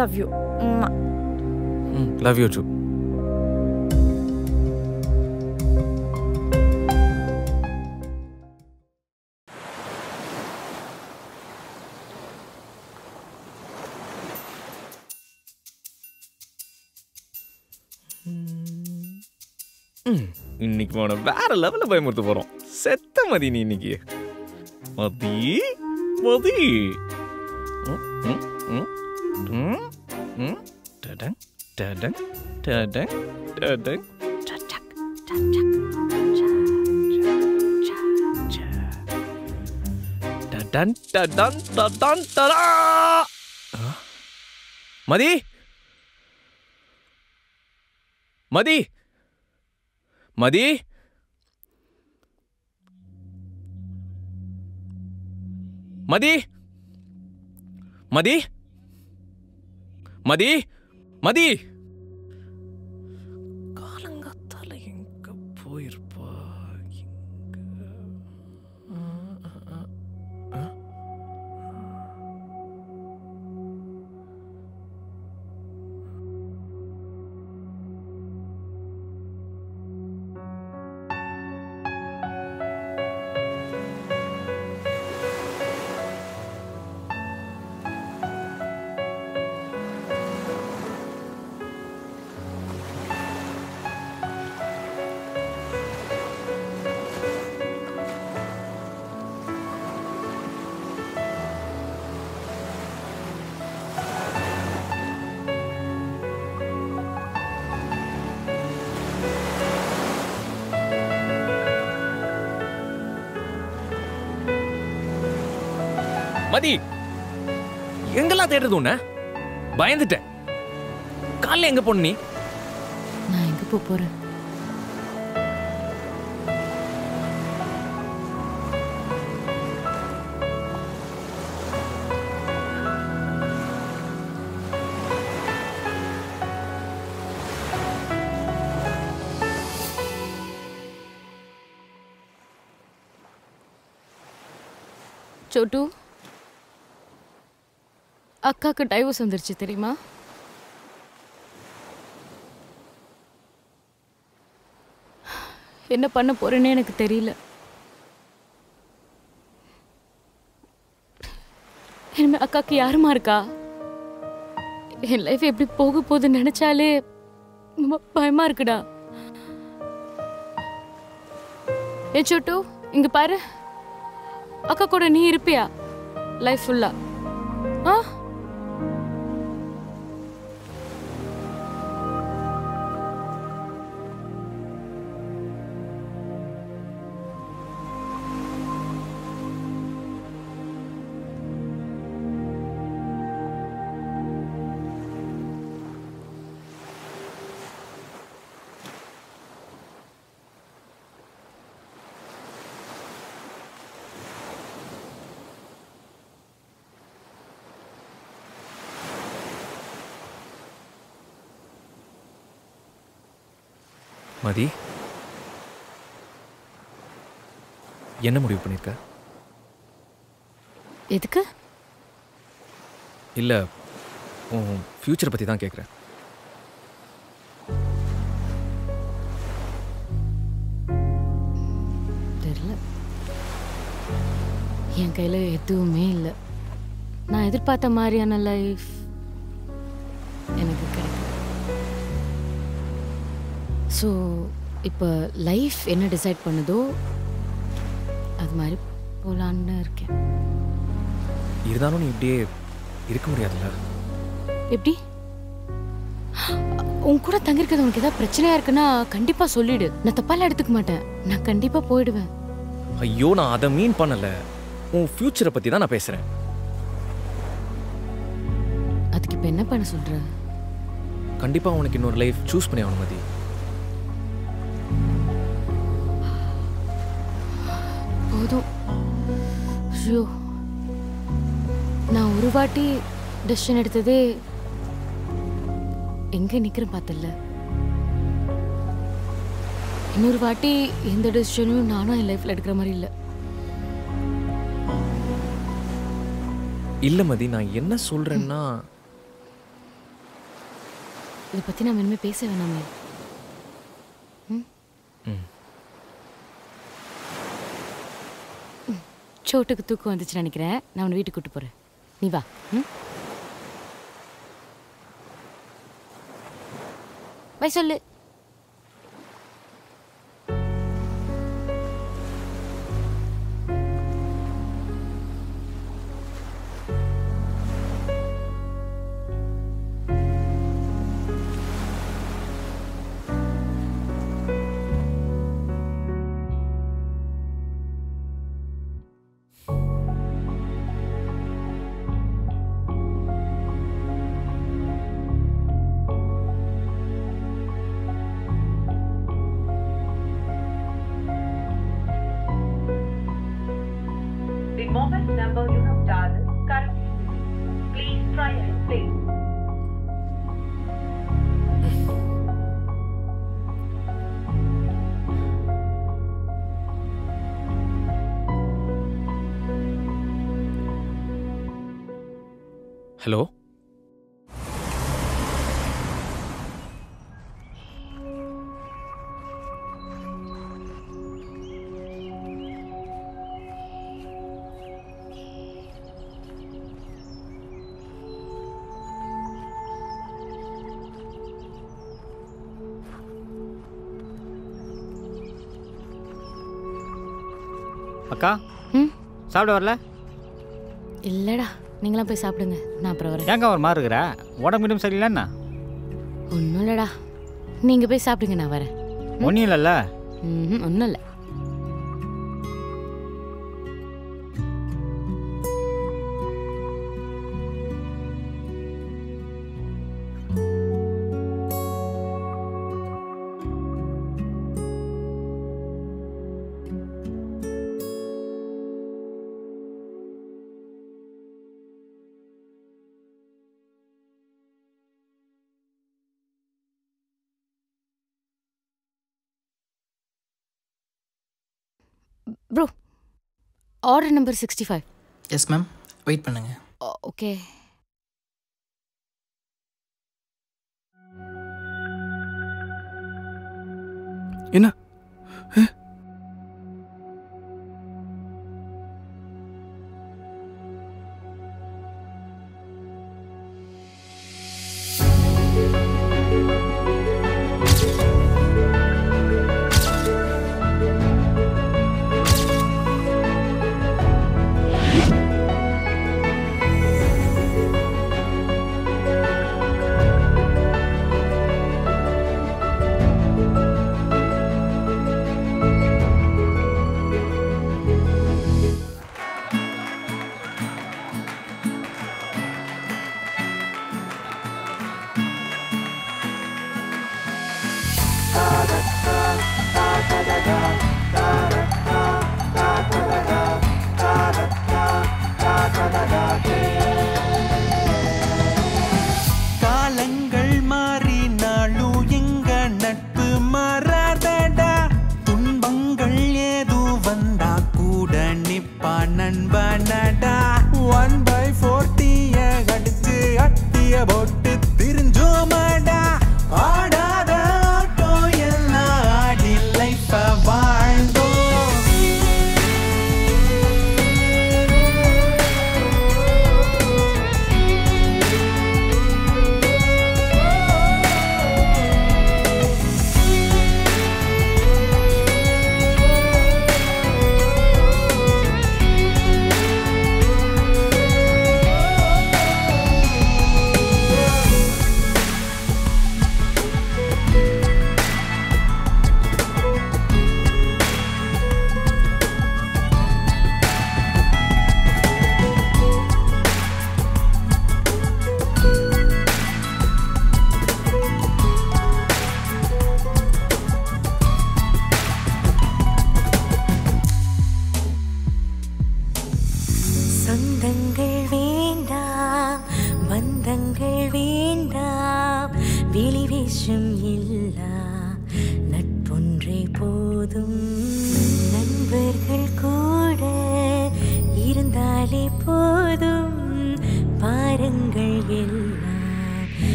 லவ் யூ ம் லவ் யூ டூ போன வேற லெவல்ல பயமுறுத்த போறோம் செத்த மதி நீ இன்னைக்கு மதி மதி ம், ம், ம், ம், ம். டடங், டடங், டடங், டடங். டடன், டடன், டடன், டடா! ஆ? மதி மதி மதி மதி மதி மதி மதி காலங்காத்தால தேடுறது உன்ன? பயந்துட்டேன். காலைல எங்க போன நீ? நான் எங்க போக போறேன்? சோட்டு. அக்காவுக்கு டைவர்ஸ் வந்துருச்சு தெரியுமா? என்ன பண்ண போறேன்னு எனக்கு தெரியல. இனிமே அக்காக்கு யாருமா இருக்கா? என் லைஃப் எப்படி போக போகுதுன்னு நினைச்சாலே பயமா இருக்குடா. ஏ சோட்டு இங்க பாரு. அக்கா கூட நீ இருப்பியா? லைஃப் ஃபுல்லா ஆ? மதி. என்ன முடிவு பண்ணிருக்க? எதுக்கு? இல்ல உன் ஃப்யூச்சர் பத்தி தான் கேட்குறேன் தெரியல. என் கையில எதுவுமே இல்லை. நான் எதிர்பார்த்த மாதிரியான லைஃப் ஸோ இப்போ லைஃப் என்ன டிசைட் பண்ணுதோ அது மாதிரி போகலான்னு இருக்கேன். இருந்தாலும் நீ இப்படியே இருக்க முடியாதுல்ல? எப்படி? உன் கூட தங்கிருக்கிறது உனக்கு ஏதாவது பிரச்சனையா இருக்குன்னா கண்டிப்பா சொல்லிடு. நான் தப்பாலாம் எடுத்துக்க மாட்டேன். நான் கண்டிப்பா போயிடுவேன். ஐயோ நான் அதை மீன் பண்ணல. உன் ஃப்யூச்சரை பத்தி தான் நான் பேசுறேன். அதுக்கு இப்போ என்ன பண்ண சொல்ற? கண்டிப்பா உனக்கு இன்னொரு லைஃப் சூஸ் பண்ணி ஆகணும் மதி. ஐயோ நான் ஒரு வாட்டி டெசிஷன் எடுத்ததே எங்க நிக்கிறேன் பார்த்தல இன்னொரு வாட்டி எந்த டெசிஷனும் நானும் என் லைஃப்ல எடுக்கிற மாதிரி இல்லை. இல்ல மதி நான் என்ன சொல்றேன்னா இதை பத்தி நம்ம இனிமே பேச வேணாமே ம்? ம். ம். சோட்டுக்கு தூக்கம் வந்துச்சு நினைக்கிறேன். நான் உன்னை வீட்டுக்கு கூட்டு போறேன். நீ வா. ம்? பை சொல்லு. சாப்பிட வரல? இல்லடா நீங்களாம் போய் சாப்பிடுங்க. நான் அப்புறம் வரேன். ஏங்க ஒரு மாதிரி இருக்கிற? உடம்பு கிடும் சரியில்லைன்னா ஒன்றும் இல்லடா. நீங்க போய் சாப்பிடுங்க நான் வரேன். ஒன்றும் இல்லைல்ல? ம் ஒன்றும் இல்லை. Bro order number sixty five yes ma'am wait பண்ணுங்க ஓகே என்ன?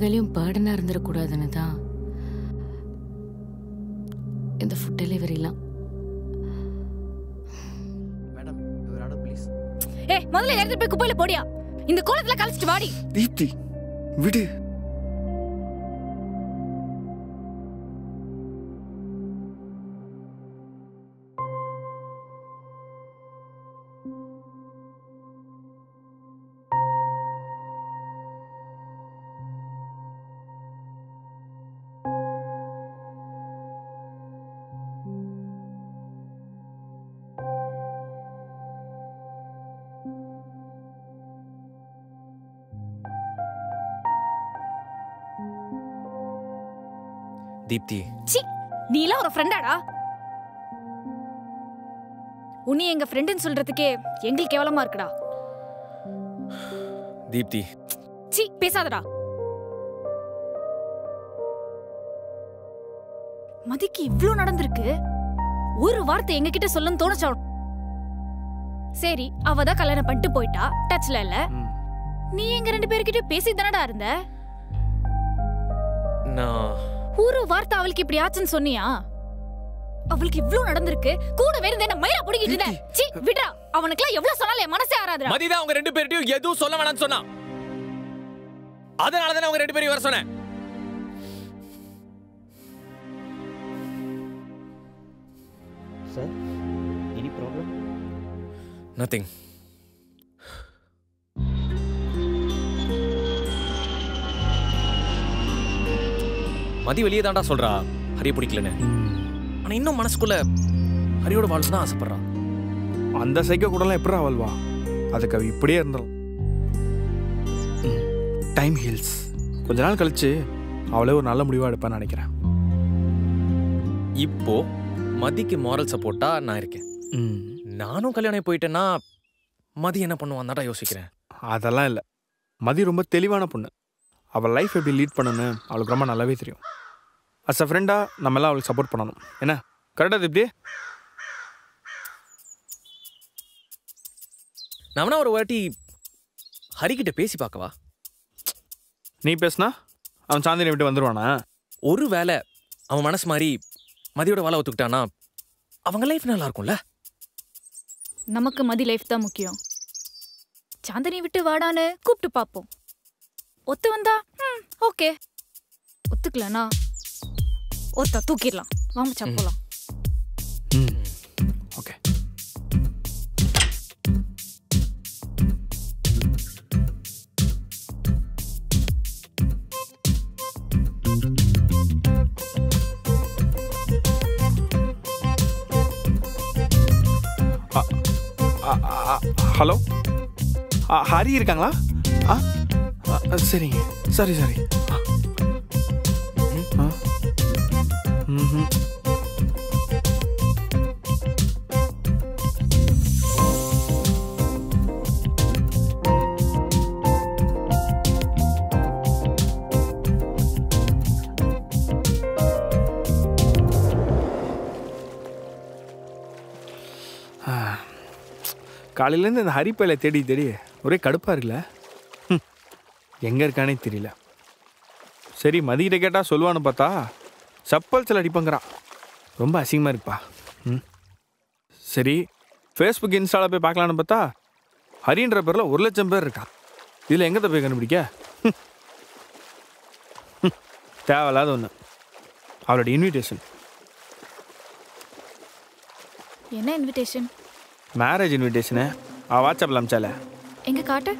வகையிலையும் பேர்டனாக இருந்துடக்கூடாதுன்னு தான் இந்த ஃபுட் டெலிவரிலாம் மேடம் இவரோட ப்ளீஸ் ஏ முதல்ல எடுத்துட்டு போய் குப்பையில போடியா? இந்த கோலத்துல கழிச்சிட்டு வாடி. தீப்தி விடு. தீப்தி. சி நீ எல்லாம் ஒரு ஃப்ரெண்டாடா உன்னை எங்க ஃப்ரெண்டுன்னு சொல்றதுக்கே எங்களுக்கு கேவலமா இருக்குடா. தீப்தி. சி பேசாதடா. மதிக்கு இவ்ளோ நடந்திருக்கு? ஒரு வார்த்தை எங்க கிட்ட சொல்லணும்னு தோணுச்சா? சரி அவ தான் கல்யாணம் பண்ணிட்டு போயிட்டா. டச்ல இல்ல. நீ எங்க ரெண்டு பேர்கிட்ட பேசி தானடா இருந்த? நான் ஒரு வார்த்தை அவளுக்கு இப்படி ஆச்சுன்னு சொன்னியா? அவளுக்கு இவ்ளோ நடந்திருக்கு கூட வேற என்ன மயிரா புடிக்கிட்டு இருந்த? சி விட்றா. அவனுக்குலாம் எவ்வளவு சொன்னாலும் என் மனசே ஆறாதுடா. மதிதான் அவங்க ரெண்டு பேர்ட்டையும் எதுவும் சொல்ல வேணாம்னு சொன்னா அதனால தானே அவங்க ரெண்டு பேரையும் வர சொன்னேன். Sir any problem nothing Mathi வெளியே தான்டா சொல்றா. ஹரிய பிடிக்கலன்னு. ஆனா இன்னும் மனசுக்குள்ள ஹரியோட வாழ்வு தான் ஆசைப்படுறா. அந்த சைக்கோ கூடலாம் எப்படி வாழ்வா? அதுக்கு அவ இப்படியே இருந்தாலும் டைம் ஹீல்ஸ் கொஞ்ச நாள் கழிச்சு அவளே ஒரு நல்ல முடிவாக எடுப்பான்னு நினைக்கிறேன். இப்போ மதிக்கு மாரல் சப்போர்ட்டா நான் இருக்கேன். நானும் கல்யாணம் போயிட்டேன்னா மதி என்ன பண்ணுவான் யோசிக்கிறேன். அதெல்லாம் இல்லை. மதி ரொம்ப தெளிவான பொண்ணு. அவள் லைஃப் எப்படி லீட் பண்ணணும்னு அவளுக்கு ரொம்ப நல்லாவே தெரியும். அஸ் அ ஃப்ரெண்டாக நம்ம எல்லாம் அவளுக்கு சப்போர்ட் பண்ணணும். என்ன? கரெக்டாக இப்படி நான் வேணா ஒரு வாட்டி ஹரிக்கிட்ட பேசி பார்க்கவா? நீ பேசுனா? அவன் சாந்தினி விட்டு வந்துருவானா? ஒரு வேளை அவன் மனசு மாதிரி மதியோட வாழை ஒத்துக்கிட்டானா அவங்க லைஃப் நல்லா இருக்கும்ல? நமக்கு மதி லைஃப் தான் முக்கியம். சாந்தினி விட்டு வாடான்னு கூப்பிட்டு பார்ப்போம். ஒத்து வந்தா? ம் ஓகே. ஒத்துக்கலனா? ஒத்த தூக்கிடலாம். வா மச்சான் போலாம். ம் ஓகே. ஹலோ? ஹரி இருக்காங்களா? ஆ, சரிங்க. சரி சரி. ஆ. காலையிலேருந்து இந்த ஹரிப்பையில தேடி தேடி ஒரே கடுப்பாக இருக்குல்ல? எங்கே இருக்கானே தெரியல. சரி மதிக்கிட்ட கேட்டால் சொல்லுவான்னு பார்த்தா சப்பல் சில அடிப்பங்கிறான். ரொம்ப அசிங்கமாக இருக்குப்பா ம். சரி ஃபேஸ்புக் இன்ஸ்டாவில் போய் பார்க்கலான்னு பார்த்தா ஹரின்ற பேரில் ஒரு லட்சம் பேர் இருக்கான் இதில் எங்கே போய் கண்டுபிடிக்க. தேவையில்லாத ஒன்று அவளோட இன்விடேஷன் என்ன இன்விடேஷன் மேரேஜ் இன்விடேஷனு அவள் வாட்ஸ்அப்பில் அமிச்சால எங்க காட்டு?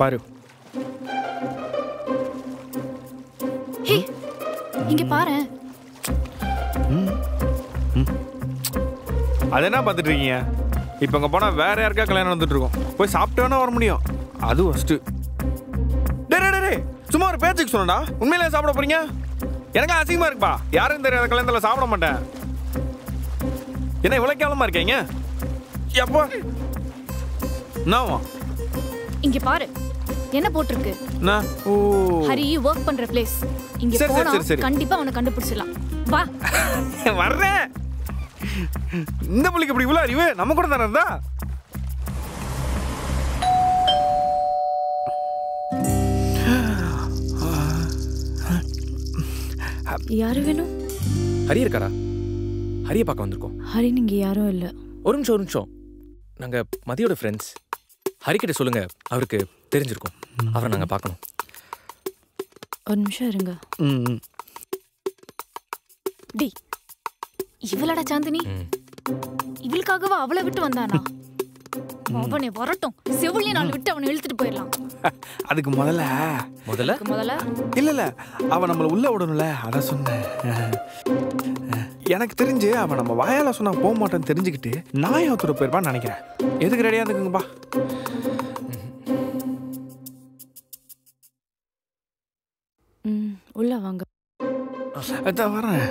பாரு. இங்க பாரு. அது என்ன பார்த்துட்டு இருக்கீங்க? இப்போ அங்கே போனால் வேற யாருக்கா கல்யாணம் வந்துட்டு இருக்கோம் போய் சாப்பிட்டு வேணா வர முடியும். அது ஃபஸ்ட்டு டே டே, சும்மா ஒரு பேச்சுக்கு சொன்னடா உண்மையிலே சாப்பிட போறீங்க? எனக்கு அசிங்கமா இருக்குப்பா. யாரும் தெரியாத கல்யாணத்தில் சாப்பிட மாட்டேன். என்ன இவ்வளோ கேவலமா இருக்கீங்க? எப்போ. என்னவா? இங்க பாரு. என்ன போட்டிருக்கு? ஓ. ஹரி ஒர்க் பண்ற பிளேஸ் இங்க சரி, சரி, போனா சரி, சரி. கண்டிப்பா அவனை கண்டுபிடிச்சிடலாம். வா. வர்றேன் இந்த புள்ளிக்கு இப்படி இவ்வளோ அறிவு? நம்ம கூட தானே இருந்தா? யாரு வேணும் ஹரி இருக்காரா? ஹரியை பார்க்க வந்திருக்கோம். ஹரி நீங்க யாரும் இல்ல. ஒரு நிமிஷம் ஒரு நிமிஷம். நாங்கள் மதியோட ஃப்ரெண்ட்ஸ் ஹரிக்கிட்ட சொல்லுங்க அவருக்கு தெரிஞ்சிருக்கும். அவரை நாங்கள் பார்க்கணும். ஒரு நிமிஷம் இருங்க. ம் டி இவளடா சாந்தினி? இவளுக்காகவா அவளை விட்டு வந்தானா? அவனை வரட்டும். செவிலிய நாள் விட்டு அவனை இழுத்துட்டு போயிடலாம். அதுக்கு முதல்ல. முதல்ல? முதல்ல? இல்ல இல்ல. அவ நம்மள உள்ள விடணும்ல அத சொன்னேன். எனக்கு தெரிஞ்சு அவன் நம்ம வாயால சொன்னா போக மாட்டேன்னு தெரிஞ்சுக்கிட்டு நான் ஒருத்தர போயிருப்பான்னு நினைக்கிறேன். எதுக்கு ரெடியா இருந்துக்குங்கப்பா அதான் வரேன்.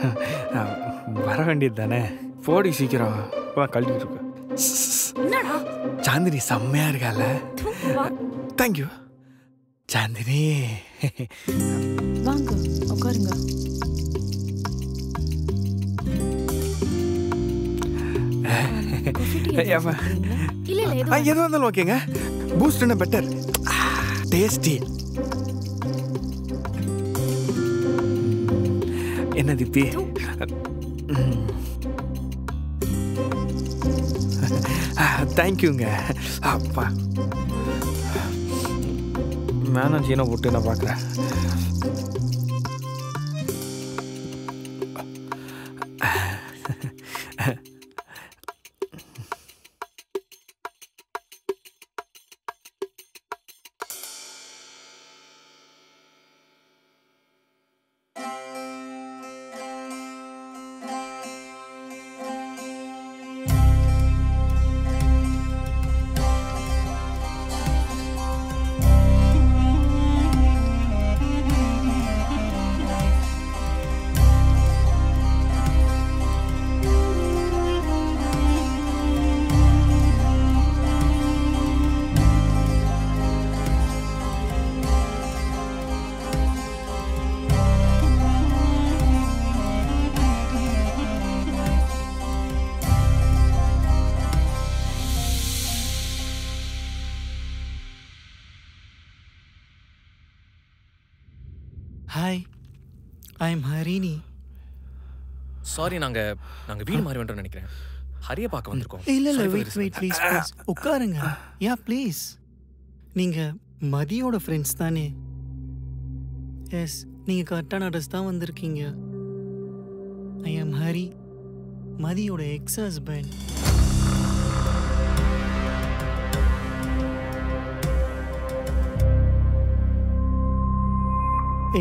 வர வேண்டியது தானே போடி சீக்கிரம். இப்பதான் கழட்டிட்டு இருக்கு. சாந்தினி செம்மையா இருக்கால. Thank you Chandini. வாங்க உட்காருங்க. ஏம்மா. இல்ல இல்ல ஆ, எதுவா இருந்தாலும் ஓகேங்க. பூஸ்ட் என்ன பெட்டர் டேஸ்டி என்ன திப்பி தேங்க்யூங்க அப்பா. மேனேஜ் என்ன போட்டு நான் பார்க்குறேன்? சாரி நாங்க நாங்க வீடு மாறி வந்துட்டோம்னு நினைக்கிறேன். ஹரிய பார்க்க வந்திருக்கோம். இல்ல இல்ல வெயிட் வெயிட் ப்ளீஸ். ப்ளீஸ் உட்காருங்க. யா ப்ளீஸ் நீங்க மதியோட ஃப்ரெண்ட்ஸ் தானே? எஸ் நீங்க கரெக்டான அட்ரஸ் தான் வந்திருக்கீங்க. ஐ எம் ஹரி மதியோட எக்ஸ் ஹஸ்பண்ட்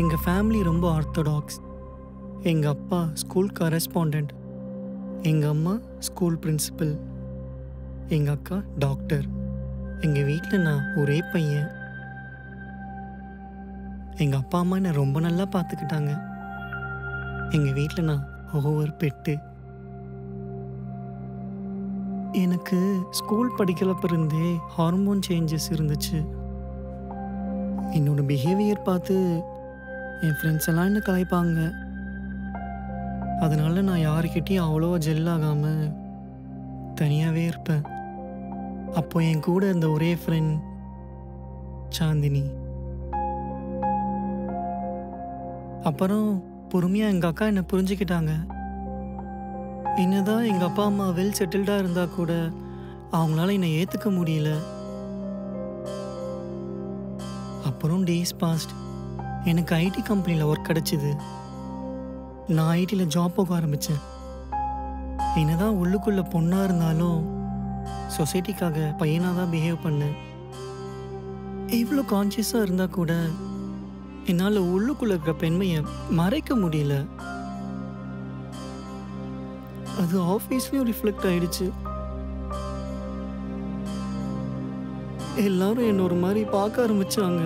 எங்க ஃபேமிலி ரொம்ப ஆர்த்தடாக்ஸ் எங்கள் அப்பா ஸ்கூல் கரஸ்பாண்டன்ட் எங்கள் அம்மா ஸ்கூல் பிரின்சிபல் எங்கள் அக்கா டாக்டர் எங்கள் வீட்டில் நான் ஒரே பையன். எங்கள் அப்பா அம்மா என்னை ரொம்ப நல்லா பார்த்துக்கிட்டாங்க. எங்கள் வீட்டில் நான் ஓவர் பெட்டு. எனக்கு ஸ்கூல் படிக்கிறப்ப இருந்தே ஹார்மோன் சேஞ்சஸ் இருந்துச்சு. என்னோட பிஹேவியர் பார்த்து என் ஃப்ரெண்ட்ஸ் எல்லாம் என்ன கலாய்ப்பாங்க? அதனால நான் யாருக்கிட்டேயும் அவ்வளோவா ஜெல்லாகாமல் தனியாகவே இருப்பேன். அப்போ என் கூட இருந்த ஒரே ஃப்ரெண்ட் சாந்தினி. அப்புறம் பொறுமையாக எங்கள் அக்கா என்னை புரிஞ்சுக்கிட்டாங்க. என்னதான் எங்கள் அப்பா அம்மா வெல் செட்டில்டாக இருந்தால் கூட அவங்களால என்னை ஏற்றுக்க முடியல. அப்புறம் டேஸ் பாஸ்ட் எனக்கு ஐடி கம்பெனியில் ஒர்க் கிடச்சிது. நான் ஐடியில் ஜாப் போக ஆரம்பித்தேன் என்னதான் உள்ளுக்குள்ள பொண்ணாக இருந்தாலும் சொசைட்டிக்காக பையனாக தான் பிஹேவ் பண்ணேன். இவ்வளோ கான்சியஸாக இருந்தால் கூட என்னால் உள்ளுக்குள்ள இருக்கிற பெண்மையை மறைக்க முடியல. அது ஆஃபீஸ்லேயும் ரிஃப்ளெக்ட் ஆயிடுச்சு. எல்லாரும் என்ன ஒரு மாதிரி பார்க்க ஆரம்பிச்சாங்க.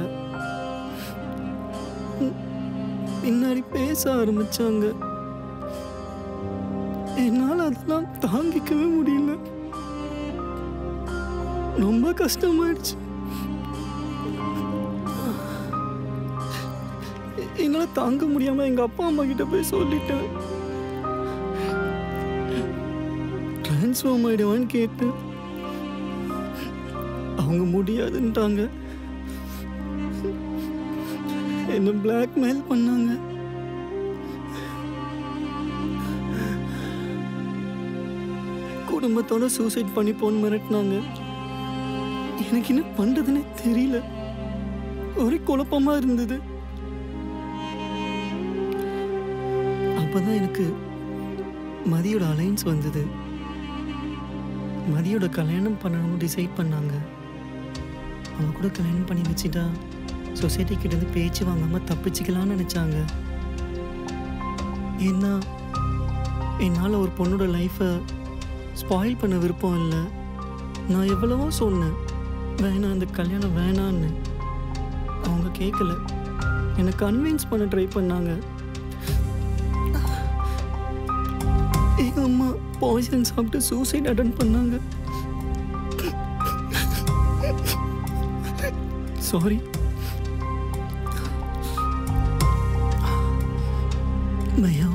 பின்னாடி பேச ஆரம்பிச்சாங்க. என்னால் அதெல்லாம் தாங்கிக்கவே முடியல. ரொம்ப கஷ்டமாயிடுச்சு. என்னால் தாங்க முடியாம எங்க அப்பா அம்மா கிட்ட போய் சொல்லிட்டேன். ட்ரான்ஸ்ஃபார்ம் ஆயிடுவான்னு கேட்டேன். அவங்க முடியாதுன்ட்டாங்க. என்ன பிளாக்மெயில் பண்ணாங்க. குடும்பத்தோட சூசைட் பண்ணி போன் மிரட்டினாங்க. எனக்கு என்ன பண்றதுன்னு தெரியல. ஒரே குழப்பமா இருந்தது. அப்பதான் எனக்கு மதியோட அலைன்ஸ் வந்தது. மதியோட கல்யாணம் பண்ணணும்னு டிசைட் பண்ணாங்க. அவங்க கூட கல்யாணம் பண்ணி வச்சுட்டா சொசைட்டி கிட்ட இருந்து பேச்சு வாங்காம தப்பிச்சுக்கலாம்னு நினைச்சாங்க. ஏன்னா என்னால் ஒரு பொண்ணோட லைஃப்பை ஸ்பாயில் பண்ண விருப்பம் இல்லை. நான் எவ்வளவோ சொன்னேன். வேணாம் அந்த கல்யாணம் வேணான்னு அவங்க கேட்கல என்னை கன்வின்ஸ் பண்ண ட்ரை பண்ணாங்க. எங்க அம்மா பாய்சன் சாப்பிட்டு சூசைட் அட்டன் பண்ணாங்க. சாரி பையா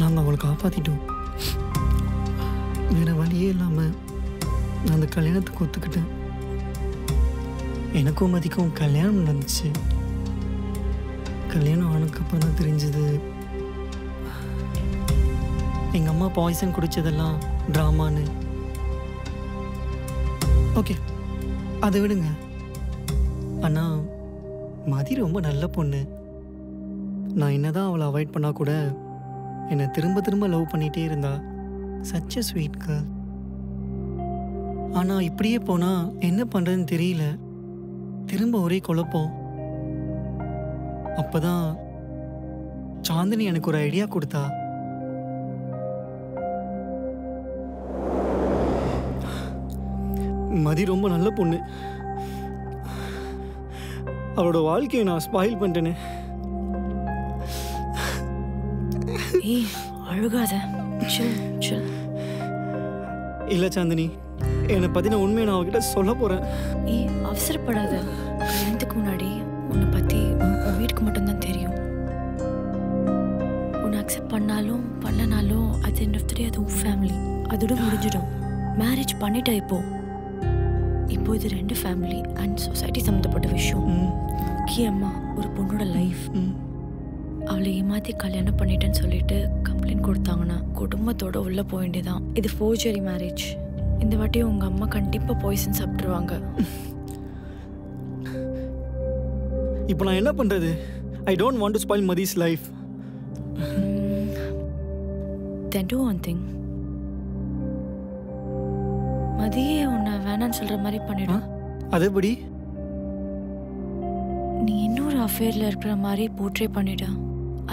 நாங்கள் அவளை காப்பாற்றிட்டோம் வேறு வழியே இல்லாமல் நான் அந்த கல்யாணத்துக்கு ஒத்துக்கிட்டேன். எனக்கும் மதிக்கும் கல்யாணம் நடந்துச்சு. கல்யாணம் ஆனதுக்கப்புறம் தான் தெரிஞ்சது. எங்கள் அம்மா பாய்சன் குடித்ததெல்லாம் ட்ராமான்னு ஓகே அதை விடுங்க. ஆனால் மதி ரொம்ப நல்ல பொண்ணு. நான் என்னதான் அவளை அவாய்ட் பண்ணா கூட என்னை திரும்ப திரும்ப லவ் பண்ணிகிட்டே இருந்தா சச் அ ஸ்வீட் கேர்ள் ஆனால் இப்படியே போனால் என்ன பண்ணுறதுன்னு தெரியல. திரும்ப ஒரே குழப்பம். அப்பதான் சாந்தினி எனக்கு ஒரு ஐடியா கொடுத்தா. மதி ரொம்ப நல்ல பொண்ணு. அவளோட வாழ்க்கையை நான் ஸ்பாயில் பண்ணிட்டேனே. அழுகாத. இல்லை சாந்தினி என்னை பற்றின உண்மையை நான் அவகிட்ட சொல்ல போகிறேன் ஏய் அவசரப்படாத. கல்யாணத்துக்கு முன்னாடி உன்னை பற்றி உன் வீட்டுக்கு மட்டும்தான் தெரியும். உன்னை அக்செப்ட் பண்ணாலும் பண்ணனாலும் அது எண்ட் ஆஃப் அது உன் ஃபேமிலி அதோட முடிஞ்சிடும். மேரேஜ் பண்ணிட்ட இப்போ. இப்போ இது ரெண்டு ஃபேமிலி அண்ட் சொசைட்டி சம்மந்தப்பட்ட விஷயம். முக்கியமா ஒரு பொண்ணோட லைஃப் அவளை ஏமாத்தி கல்யாணம் பண்ணிட்டேன்னு சொல்லிட்டு கம்ப்ளைண்ட் கொடுத்தாங்கன்னா குடும்பத்தோட உள்ள போக வேண்டியதான் இது ஃபோர்ஜரி மேரேஜ் இந்த வாட்டி உங்க அம்மா கண்டிப்பா பாய்சன் சாப்பிட்டுருவாங்க. இப்போ நான் என்ன பண்ணுறது I don't want to spoil Mathi's life then do one thing மதியே உன்னை வேணான்னு சொல்ற மாதிரி பண்ணிடும் அதேபடி நீ இன்னொரு அஃபேரில் இருக்கிற மாதிரி போர்ட்ரே பண்ணிடு.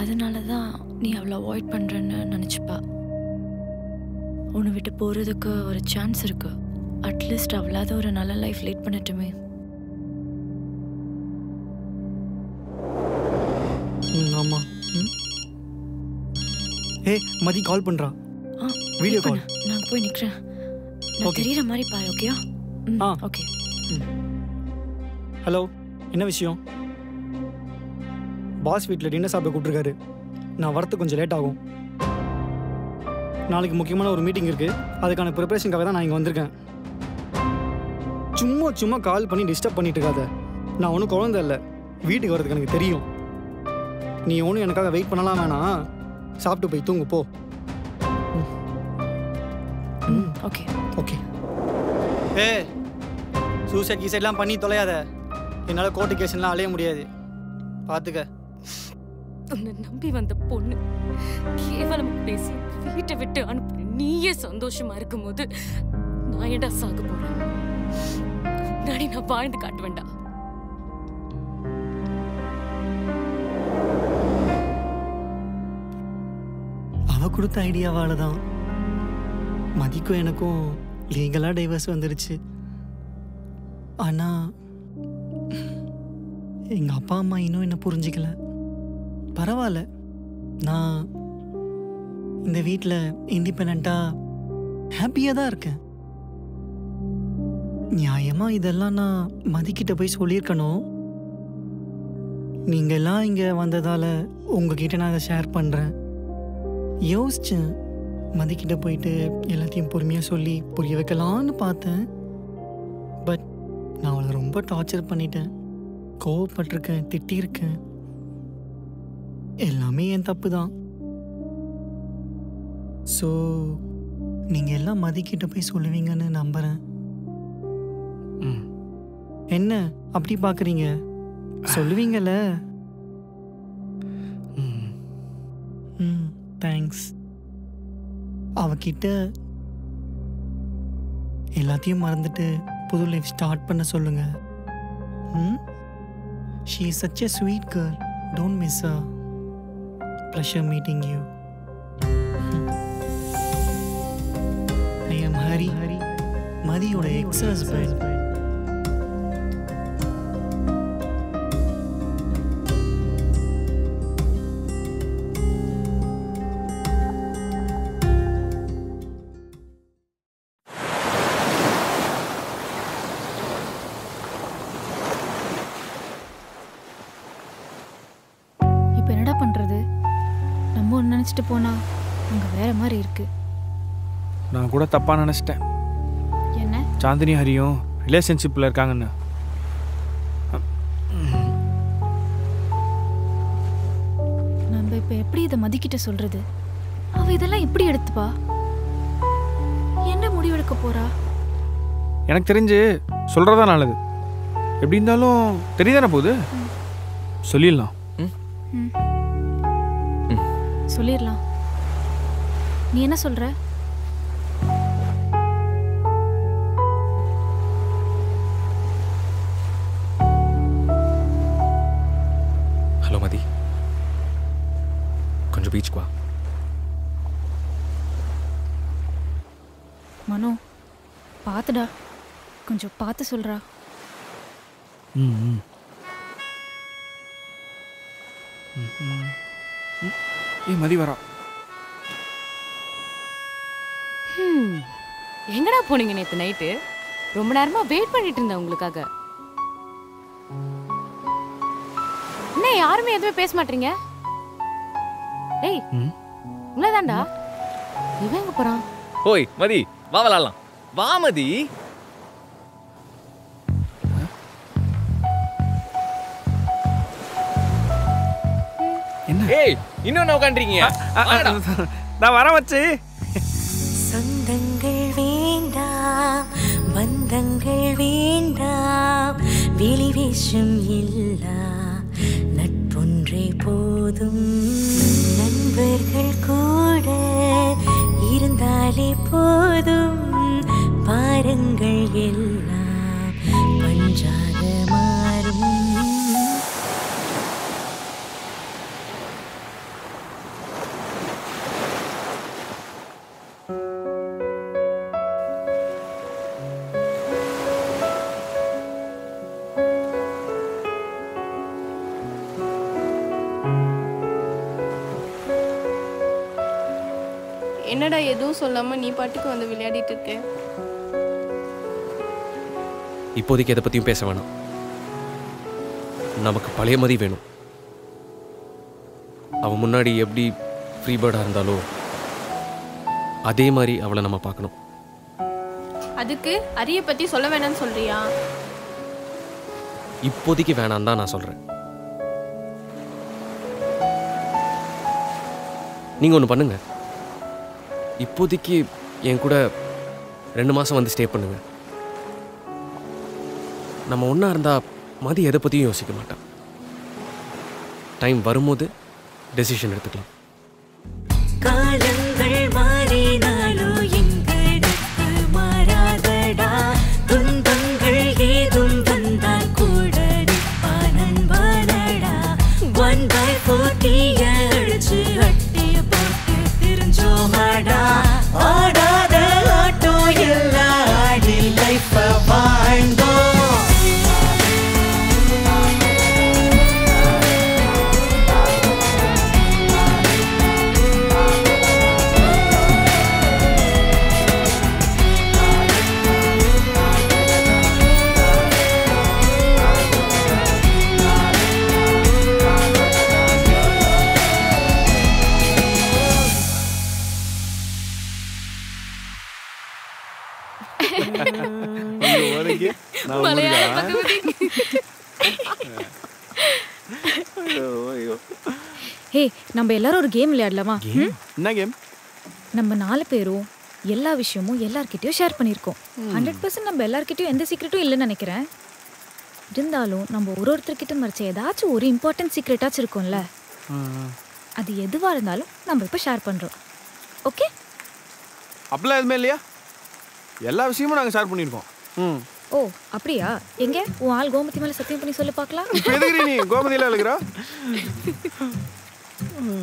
அதனால தான் நீ அவளை அவாய்ட் பண்ணுறன்னு நினச்சிப்பா. உன்னை விட்டு போகிறதுக்கு ஒரு சான்ஸ் இருக்கு. அட்லீஸ்ட் அவளாவது ஒரு நல்ல லைஃப் லீட் பண்ணட்டுமே. ஆமாம் ஏ மதி கால் பண்ணுறா ஆ வீடியோ கால். நான் போய் நிற்கிறேன் நான். தெரியுற மாதிரி பாரு ஓகேயா ஆ. ஓகே ஹலோ என்ன விஷயம்? பாஸ் வீட்டில் டின்னர் சாப்பிட கூப்பிட்டுருக்காரு. நான் வரத்துக்கு கொஞ்சம் லேட் ஆகும். நாளைக்கு முக்கியமான ஒரு மீட்டிங் இருக்குது அதுக்கான ப்ரிப்பரேஷனுக்காக தான் நான் இங்கே வந்திருக்கேன். சும்மா சும்மா கால் பண்ணி டிஸ்டர்ப் பண்ணிட்டு இருக்காத. நான் ஒன்றும் குழந்தை இல்லை. வீட்டுக்கு வரதுக்கு எனக்கு தெரியும். நீ ஒன்றும் எனக்காக வெயிட் பண்ணலாம் வேணாம். சாப்பிட்டு போய் தூங்கு போ. ம் ஓகே ஓகே ஏ சூசைட் கீசைட்லாம் பண்ணி தொலையாத. என்னால் கோர்ட்டு கேஸ்லாம் அலைய முடியாது. பார்த்துக்க உன்னை நம்பி வந்த பொண்ணு கேவலம் பேசி வீட்டை விட்டு அனுப்பி நீயே சந்தோஷமா இருக்கும்போது நான் ஏன்டா சாக போறேன்? முன்னாடி நான் வாழ்ந்து காட்ட வேண்டாம் அவ கொடுத்த ஐடியாவால தான் மதிக்கும் எனக்கும் லீகலாக டைவர்ஸ் வந்துருச்சு. ஆனால் எங்கள் அப்பா அம்மா இன்னும் என்ன புரிஞ்சிக்கல. பரவாயில்ல. நான் இந்த வீட்டில் இண்டிபெண்ட்டாக ஹாப்பியாக தான் இருக்கேன். நியாயமாக இதெல்லாம் நான் மதிக்கிட்ட போய் சொல்லியிருக்கணும். நீங்கள் எல்லாம் இங்கே வந்ததால் உங்ககிட்ட நான் அதை ஷேர் பண்ணுறேன் யோசித்தேன் மதிக்கிட்ட போயிட்டு எல்லாத்தையும் பொறுமையாக சொல்லி புரிய வைக்கலான்னு பார்த்தேன். பட் நான் அவளை ரொம்ப டார்ச்சர் பண்ணிட்டேன். கோவப்பட்டிருக்கேன் திட்டியிருக்கேன். எல்லாமே என் தப்பு தான் ஸோ நீங்கள் எல்லாம் மதிக்கிட்ட போய் சொல்லுவீங்கன்னு நம்புகிறேன் என்ன? அப்படி பார்க்குறீங்க சொல்லுவீங்கல்ல? ம். தேங்க்ஸ் அவகிட்ட எல்லாத்தையும் மறந்துட்டு புது லைஃப் ஸ்டார்ட் பண்ண சொல்லுங்க. ம்? She is such a sweet girl don't miss a pleasure meeting you I am Hari Hari மதியோட இருக்கு. நான் கூட தப்பாக நினச்சிட்டேன். என்ன? சாந்தினி ஹரியும் ரிலேஷன்ஷிப்பில் இருக்காங்கன்னு. நம்ம இப்போ எப்படி இதை மதிக்கிட்ட சொல்றது? அவ இதெல்லாம் எப்படி எடுத்துப்பா? என்ன முடிவெடுக்க போறா? எனக்கு தெரிஞ்சு சொல்கிறதா நல்லது. எப்படி இருந்தாலும் தெரியுதானே போகுது? சொல்லிடலாம். சொல்லிடலாம். நீ என்ன சொல்ற? ஹலோ மதி கொஞ்சம் பீச்சுக்கு வா. மனோ பார்த்துடா கொஞ்சம் பார்த்து சொல்றா. ம் ம். ம். ஏய் மதி வரா. எங்கடா போனீங்க நேத்து நைட்டு? ரொம்ப நேரமா வெயிட் பண்ணிட்டு இருந்தேன் உங்களுக்காக. என்ன யாருமே எதுவுமே பேச மாட்டீங்க? டேய் ம். உங்களதான்டா இவன் எங்க போறான்? ஓய் மதி வா விளாடலாம். வா மதி. என்ன? ஏய் இன்னும் என்ன உட்காந்துருக்கீங்க நான் வர வச்சு வேண்டாம். வெளி இல்லா. நட்பொன்றே போதும். நண்பர்கள் கூட இருந்தாலே போதும். பாருங்கள் எல்லாம். எதுவும் சொல்லாம நீ பாட்டுக்கு வந்து விளையாடிட்டு இருக்க. இப்போதைக்கு எதை பற்றியும் பேச வேணாம். நமக்கு பழைய மதி வேணும். அவன் முன்னாடி எப்படி ஃப்ரீ பேர்டாக இருந்தாலோ அதே மாதிரி அவளை நம்ம பார்க்கணும். அதுக்கு அரிய பத்தி சொல்ல வேணாம்னு சொல்றியா? இப்போதைக்கு வேணாம் தான் நான் சொல்கிறேன் நீங்கள் ஒன்று பண்ணுங்க. இப்போதைக்கு என் கூட ரெண்டு மாதம் வந்து ஸ்டே பண்ணுங்க. நம்ம ஒன்றா இருந்தால் மதி எதை பற்றியும் யோசிக்க மாட்டான் டைம் வரும்போது டெசிஷன் எடுத்துக்கலாம். காலம் நம்ம எல்லாரும் ஒரு கேம் விளையாடலாமா? என்ன கேம் நம்ம நாலு பேரும் எல்லா விஷயமும் எல்லார்கிட்டயும் ஷேர் பண்ணியிருக்கோம். ஹண்ட்ரட் பர்சன்ட் நம்ம எல்லார்கிட்டயும் எந்த சீக்ரெட்டும் இல்லைன்னு நினைக்கிறேன். இருந்தாலும் நம்ம ஒரு ஒருத்தர்கிட்ட மறைச்ச ஏதாச்சும் ஒரு இம்பார்ட்டன்ட் சீக்ரெட்டாச்சும் இருக்கும்ல. அது எதுவாக இருந்தாலும் நம்ம இப்போ ஷேர் பண்ணுறோம் ஓகே அப்படிலாம் எதுவுமே இல்லையா? எல்லா விஷயமும் நாங்கள் ஷேர் பண்ணியிருக்கோம். ம். ஓ அப்படியா? எங்க? உன் ஆள் கோமதி மேலே சத்தியம் பண்ணி சொல்லி பார்க்கலாம். கோமதியில் எழுக்கிறா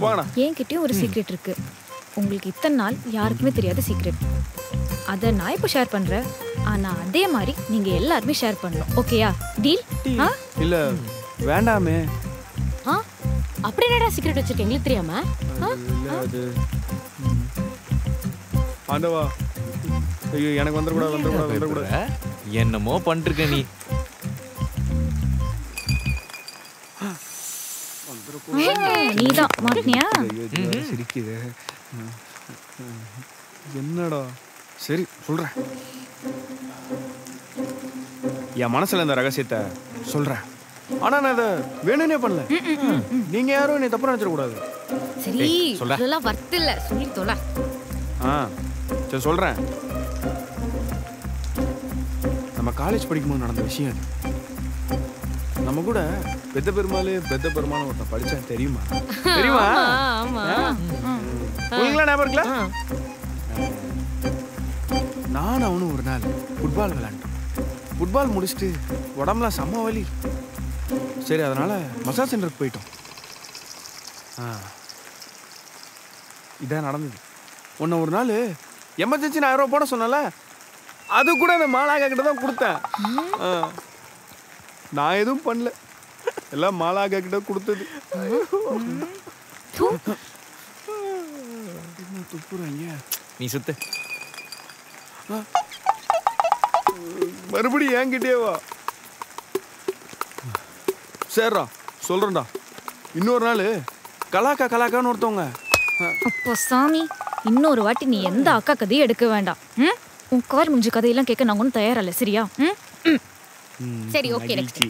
போங்கண்ணா என்கிட்டயும் ஒரு சீக்ரெட் இருக்கு. உங்களுக்கு இத்தனை நாள் யாருக்குமே தெரியாத சீக்ரெட் அதை நான் இப்போ ஷேர் பண்றேன்? ஆனா அதே மாதிரி நீங்க எல்லாருமே ஷேர் பண்ணணும். ஓகேயா டீல் ஆ? இல்லை வேண்டாமே. ஆ? அப்படி என்னடா சீக்ரெட் வச்சிருக்க எங்களுக்கு தெரியாம? ஆ? இல்லை அது. ஆண்டவா. ஐயோ எனக்கு வந்துடக்கூடாது வந்துடக்கூடாது வந்துடக்கூடாது. என்னமோ பண்ணிருக்க நீ. நீதான் மாட்டினியா சிரிக்குது. என்னடா? சரி சொல்றேன். என் மனசுல இந்த ரகசியத்தை சொல்றேன். ஆனா நான் இதை வேணும்னே பண்ணல. நீங்க யாரும் என்னை தப்பு நினைச்சிடக்கூடாது. சரி. இதெல்லாம் வர்த்து இல்ல. சொல்லி தொலை. ஆ சரி சொல்றேன். நம்ம காலேஜ் படிக்கும்போது நடந்த விஷயம் அது. நம்ம கூட பெத்த பெருமாள் பெத்த பெருமாள் ஒருத்தன் படிச்சான் தெரியுமா? தெரியுமா? உங்களுக்குலாம் ஞாபகம் இருக்குல்ல நானும் அவனும் ஒரு நாள் ஃபுட்பால் விளையாண்டோம். ஃபுட்பால் முடிச்சுட்டு உடம்புலாம் செம்ம வலி. சரி அதனால மசாஜ் சென்டருக்கு போயிட்டோம். ஆ. இதான் நடந்தது. உன்னை ஒரு நாள் எமர்ஜென்சி நான் ஆயிரம் ரூபா போட சொன்னல அது கூட அந்த கிட்ட தான் கொடுத்தேன். நான் எதுவும் பண்ணல. எல்லாம் மாலாக்கா கிட்ட கொடுத்தது. துப்புறாங்க? நீ சுத்து. மறுபடியும் என்கிட்டயே வா. சரிடா சொல்றேன்டா. இன்னொரு நாள் கலாக்கா கலாக்கான்னு ஒருத்தவங்க. அப்போ சாமி இன்னொரு வாட்டி நீ எந்த அக்கா கதையும் எடுக்க வேண்டாம். ம்? உன் கார் முடிஞ்ச கதையெல்லாம் கேட்க நாங்கள் ஒன்றும் தயாரில்ல சரியா? ம்? ம். சரி ஓகே நெக்ஸ்ட்.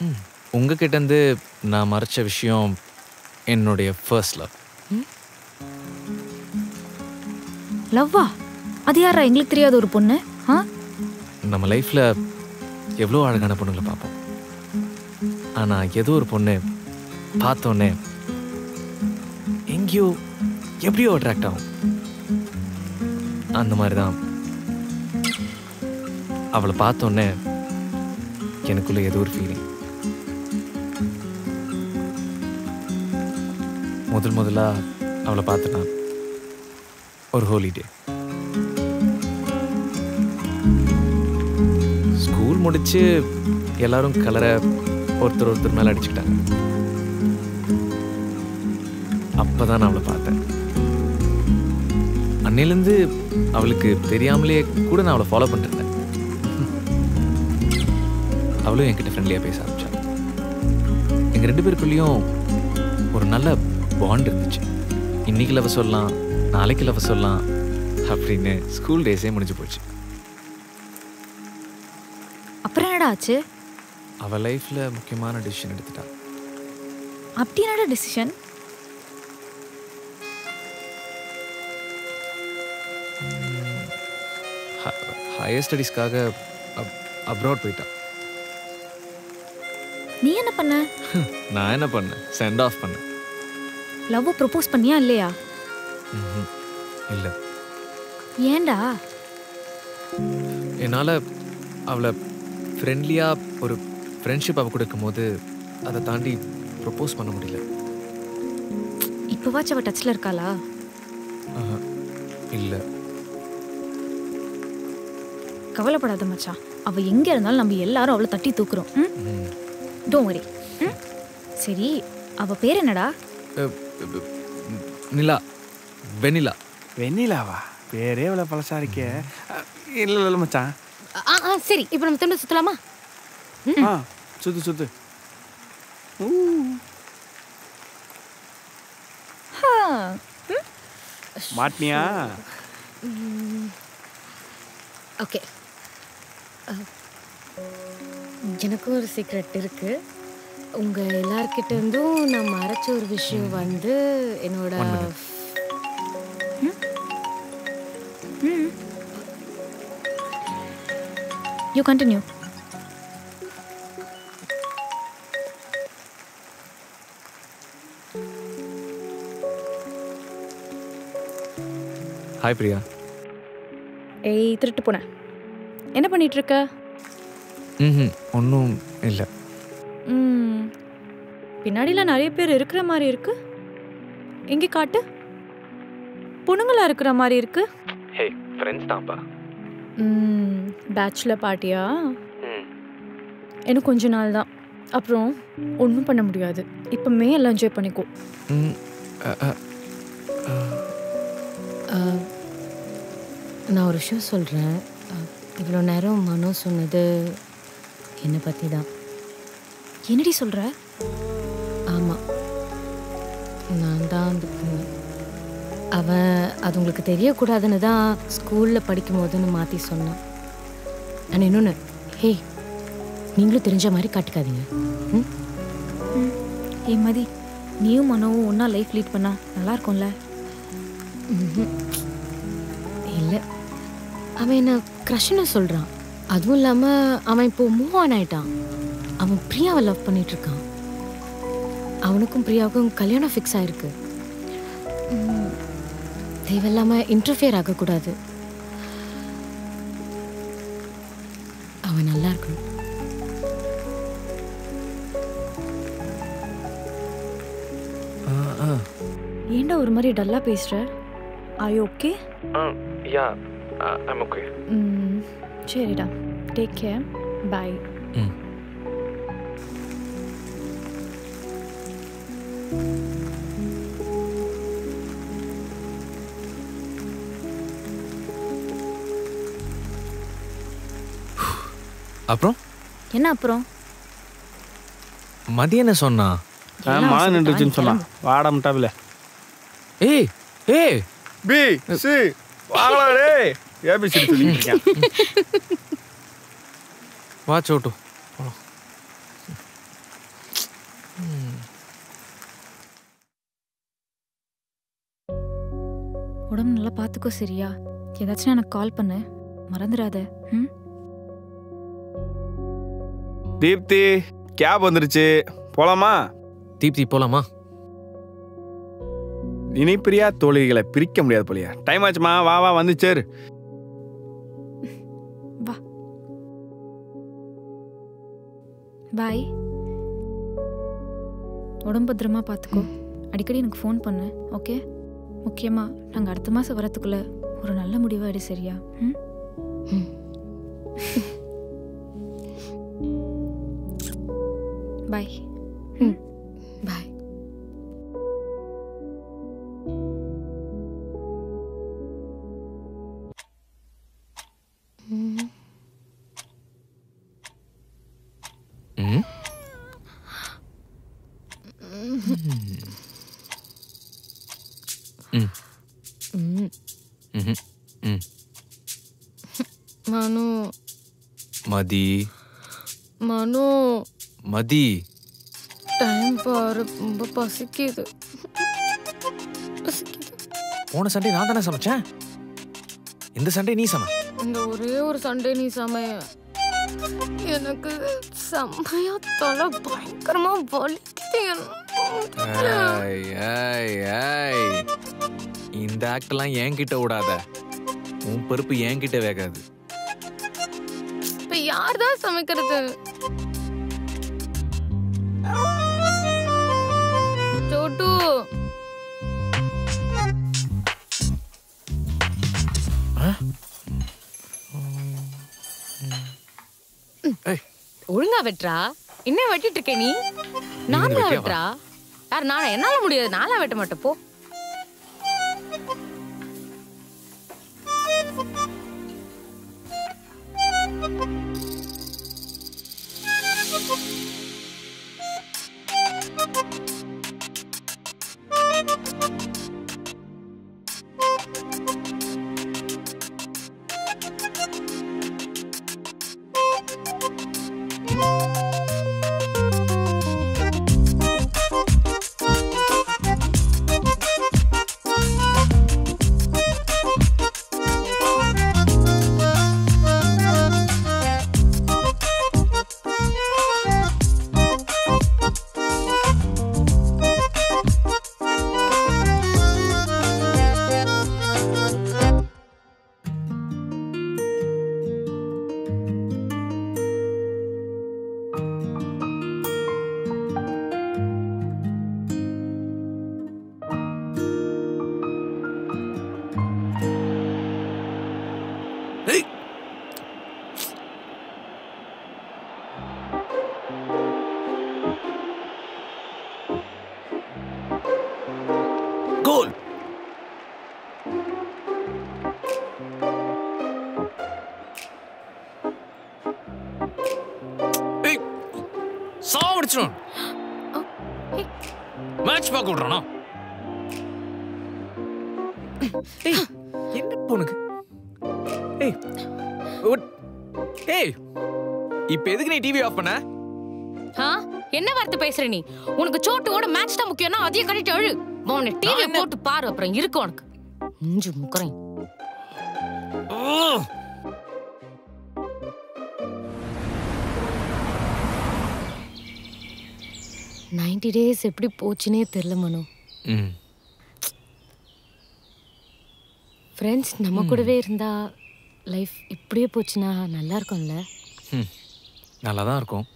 ம், உங்ககிட்டேருந்து நான் மறைச்ச விஷயம் என்னுடைய ஃபர்ஸ்ட் லவ் லவ்வா? அது யாரா எங்களுக்கு தெரியாத ஒரு பொண்ணு. ஆ? நம்ம லைஃப்பில் எவ்வளோ அழகான பொண்ணுங்களை பார்ப்போம் ஆனால் ஏதோ ஒரு பொண்ணு பார்த்தோன்னே எங்கேயோ எப்படியோ அட்ராக்ட் ஆகும். அந்த மாதிரி தான் அவளை பார்த்தோன்னே எனக்குள்ள ஏதோ ஒரு ஃபீலிங் முதல் முதலாக அவளை பார்த்தனா ஒரு ஹோலிடே ஸ்கூல் முடிச்சு எல்லாரும் கலரை ஒருத்தர் ஒருத்தர் மேலே அடிச்சுக்கிட்டாங்க. அப்பதான் நான் அவளை பார்த்தேன். அன்னையிலேருந்து அவளுக்கு தெரியாமலே கூட நான் அவளை ஃபாலோ பண்ணிட்டு இருந்தேன் அவளும் என்கிட்ட ஃப்ரெண்ட்லியாக பேச ஆரம்பிச்சா. எங்கள் ரெண்டு பேருக்குள்ளேயும் ஒரு நல்ல பாண்ட் இருந்துச்சு. இன்னைக்கு லவ் சொல்லலாம் நாளைக்கு லவ் சொல்லலாம் அப்படின்னு ஸ்கூல் டேஸே முடிஞ்சு போச்சு. அப்புறம் என்னடா ஆச்சு? அவள் லைஃப்பில் முக்கியமான டிசிஷன் எடுத்துட்டா. அப்படி என்னடா டிசிஷன் ஹையர் ஸ்டடீஸ்க்காக அப்ராட் போயிட்டா. நீ என்ன பண்ண? நான் என்ன பண்ணேன் சென்ட் ஆஃப் பண்ணேன் லவ் ப்ரொபோஸ் பண்ணியா இல்லையா? இல்லை. ஏன்டா? என்னால் அவளை ஃப்ரெண்ட்லியாக ஒரு ஃப்ரெண்ட்ஷிப் அவ கொடுக்கும் போது அதை தாண்டி ப்ரொப்போஸ் பண்ண முடியல. இப்போவாச்சும் அவ டச்சில் இருக்காளா? இல்லை. கவலைப்படாத மச்சான் அவ எங்க இருந்தாலும் நம்ம எல்லாரும் அவளை தட்டி தூக்குறோம். ம்? டோன்ட் வரி ம்? சரி அவ பேர் என்னடா? நிலா. வெனிலா வெண்ணிலாவா? பேரே இவ்வளோ பழசா இருக்கே. இல்லை இல்லை மச்சான். ஆ ஆ சரி இப்போ நம்ம திரும்ப சுத்தலாமா? ஆ சுத்து சுத்து. மாட்டினியா ஓகே. எனக்கும் ஒரு சீக்ரெட் இருக்கு. உங்க எல்லார்கிட்ட இருந்தும் நான் மறைச்ச ஒரு விஷயம் வந்து என்னோட யூ கண்டினியூ ஹாய் பிரியா ஏய் திருட்டு போனேன் என்ன பண்ணிட்டு இருக்க ம் ஒன்றும் இல்லை. ம். பின்னாடிலாம் நிறைய பேர் இருக்கிற மாதிரி இருக்கு. எங்கே காட்டு? பொண்ணுங்களா இருக்கிற மாதிரி இருக்கு. ஹே ஃப்ரெண்ட்ஸ் தான்ப்பா. ம் பேச்சுலர் பார்ட்டியா இன்னும் கொஞ்ச நாள் தான். அப்புறம் ஒன்றும் பண்ண முடியாது. இப்போமே எல்லாம் என்ஜாய் பண்ணிக்கோ. ம் ஆ, நான் ஒரு விஷயம் சொல்கிறேன் இவ்வளோ நேரம் மனோ சொன்னது என்னை பற்றி தான் என்னடி சொல்கிற ஆமாம் நான் தான் அந்த பொண்ணு. அவன் அது உங்களுக்கு தெரியக்கூடாதுன்னு தான் ஸ்கூலில் படிக்கும் போதுன்னு மாற்றி சொன்னான். நான் இன்னொன்று ஹே நீங்களும் தெரிஞ்ச மாதிரி காட்டிக்காதீங்க. ம்? ஏ மதி நீயும் மனோவும் ஒன்றா லைஃப் லீட் பண்ணா நல்லா இருக்கும்ல? இல்லை. அவன் என்ன க்ரஷ்னு சொல்கிறான் அதுவும் இல்லாமல் அவன் இப்போ மூவ் ஆன் ஆயிட்டான். அவன் பிரியாவை லவ் பண்ணிட்டு இருக்கான் அவனுக்கும் பிரியாவுக்கும் கல்யாணம் ஃபிக்ஸ் ஆயிருக்கு. தேவையில்லாமல் இன்டர்ஃபியர் ஆகக்கூடாது. அவன் நல்லா இருக்கணும். ஆ ஏன்டா ஒரு மாதிரி டல்லாக பேசுகிற I okay yeah. I'm okay ம் சரிடா டேக் கேர் பாய் ம் அப்புறம் என்ன அப்புறம் மதியம் என்ன சொன்னா மழை நின்றுச்சுன்னு சொன்னான் வாடா முட்டாபில ஏய் ஏய் பி சி வாடா டேய் ஏபிசிடி சொல்லிட்டு வாட்ச் ஓட்டும் உடம்பு நல்லா பார்த்துக்கோ சரியா. ஏதாச்சும் எனக்கு கால் பண்ணு. மறந்துடாத. ம்? தீப்தி கேப் வந்துருச்சு. போலாமா? தீப்தி போலாமா? இனி பிரியா தோழிகளை பிரிக்க முடியாது போலியா. டைம் ஆச்சுமா? வா வா வந்து பாய். உடம்பு பத்திரமா பார்த்துக்கோ அடிக்கடி எனக்கு ஃபோன் பண்ணு ஓகே முக்கியமாக நாங்கள் அடுத்த மாதம் வரத்துக்குள்ள ஒரு நல்ல முடிவாக எடு சரியா? ம்? பாய். பாய் மதி. மனு. மதி. டைம் பாரு ரொம்ப பசிக்குது. போன சண்டே நான் தானே சமைச்சேன்? இந்த சண்டே நீ சமை. இந்த ஒரே ஒரு சண்டே நீ சமைய. எனக்கு செம்மையா தலை பயங்கரமா வலிக்குது. இந்த ஆக்டெல்லாம் என்கிட்ட விடாத. உன் பருப்பு என்கிட்ட வேகாது. யார் தான் சமைக்கிறது? சோட்டு. ஒழுங்கா வெட்டுறா. என்ன வெட்டிட்டு இருக்க நீ? நான். வெட்டுறா. யார் நான்? என்னால முடியாது. நானா வெட்ட மாட்டேன். போ. டிவி ஆஃப் பண்ண? என்ன வார்த்தை பேசுற நீ? உனக்கு சோட்டுவோட மேட்ச் தான் முக்கியம்னா அதையும் கட்டிட்டு அழு. உன்னை டிவி போட்டு பாரு அப்புறம் இருக்கு உனக்கு. மூஞ்சு முக்கறேன். நைன்டி டேஸ் எப்படி போச்சுனே தெரியல மனு. ம். ஃப்ரெண்ட்ஸ் நம்ம கூடவே இருந்தா லைஃப் இப்படியே போச்சுன்னா நல்லா இருக்கும்ல? ம். நல்லா தான் இருக்கும்.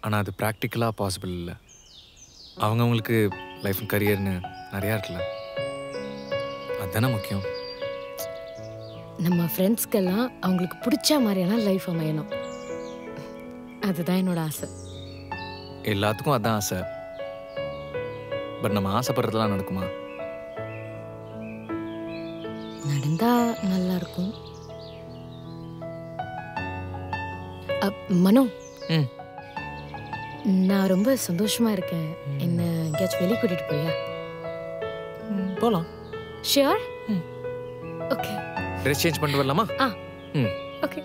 ஆனால் அது ப்ராக்டிக்கலாக பாசிபிள் இல்லை. அவங்கவுங்களுக்கு லைஃப் கரியர்னு நிறையா இருக்குல்ல. அதுதானே முக்கியம். நம்ம ஃப்ரெண்ட்ஸ்க்கெல்லாம் அவங்களுக்கு பிடிச்ச மாதிரியான லைஃப் அமையணும். அதுதான் என்னோட ஆசை. எல்லாத்துக்கும் அதான் ஆசை. பட் நம்ம ஆசைப்படுறதுலாம் நடக்குமா? நடந்தா நல்லா இருக்கும். மனோ. ம். நான் ரொம்ப சந்தோஷமா இருக்கேன். என்ன எங்கேயாச்சும் வெளியே கூட்டிட்டு போறியா? போகலாம் ஷியோர் ஓகே ட்ரெஸ் சேஞ்ச் பண்ணிட்டு வரலாமா? ஆ. ம். ஓகே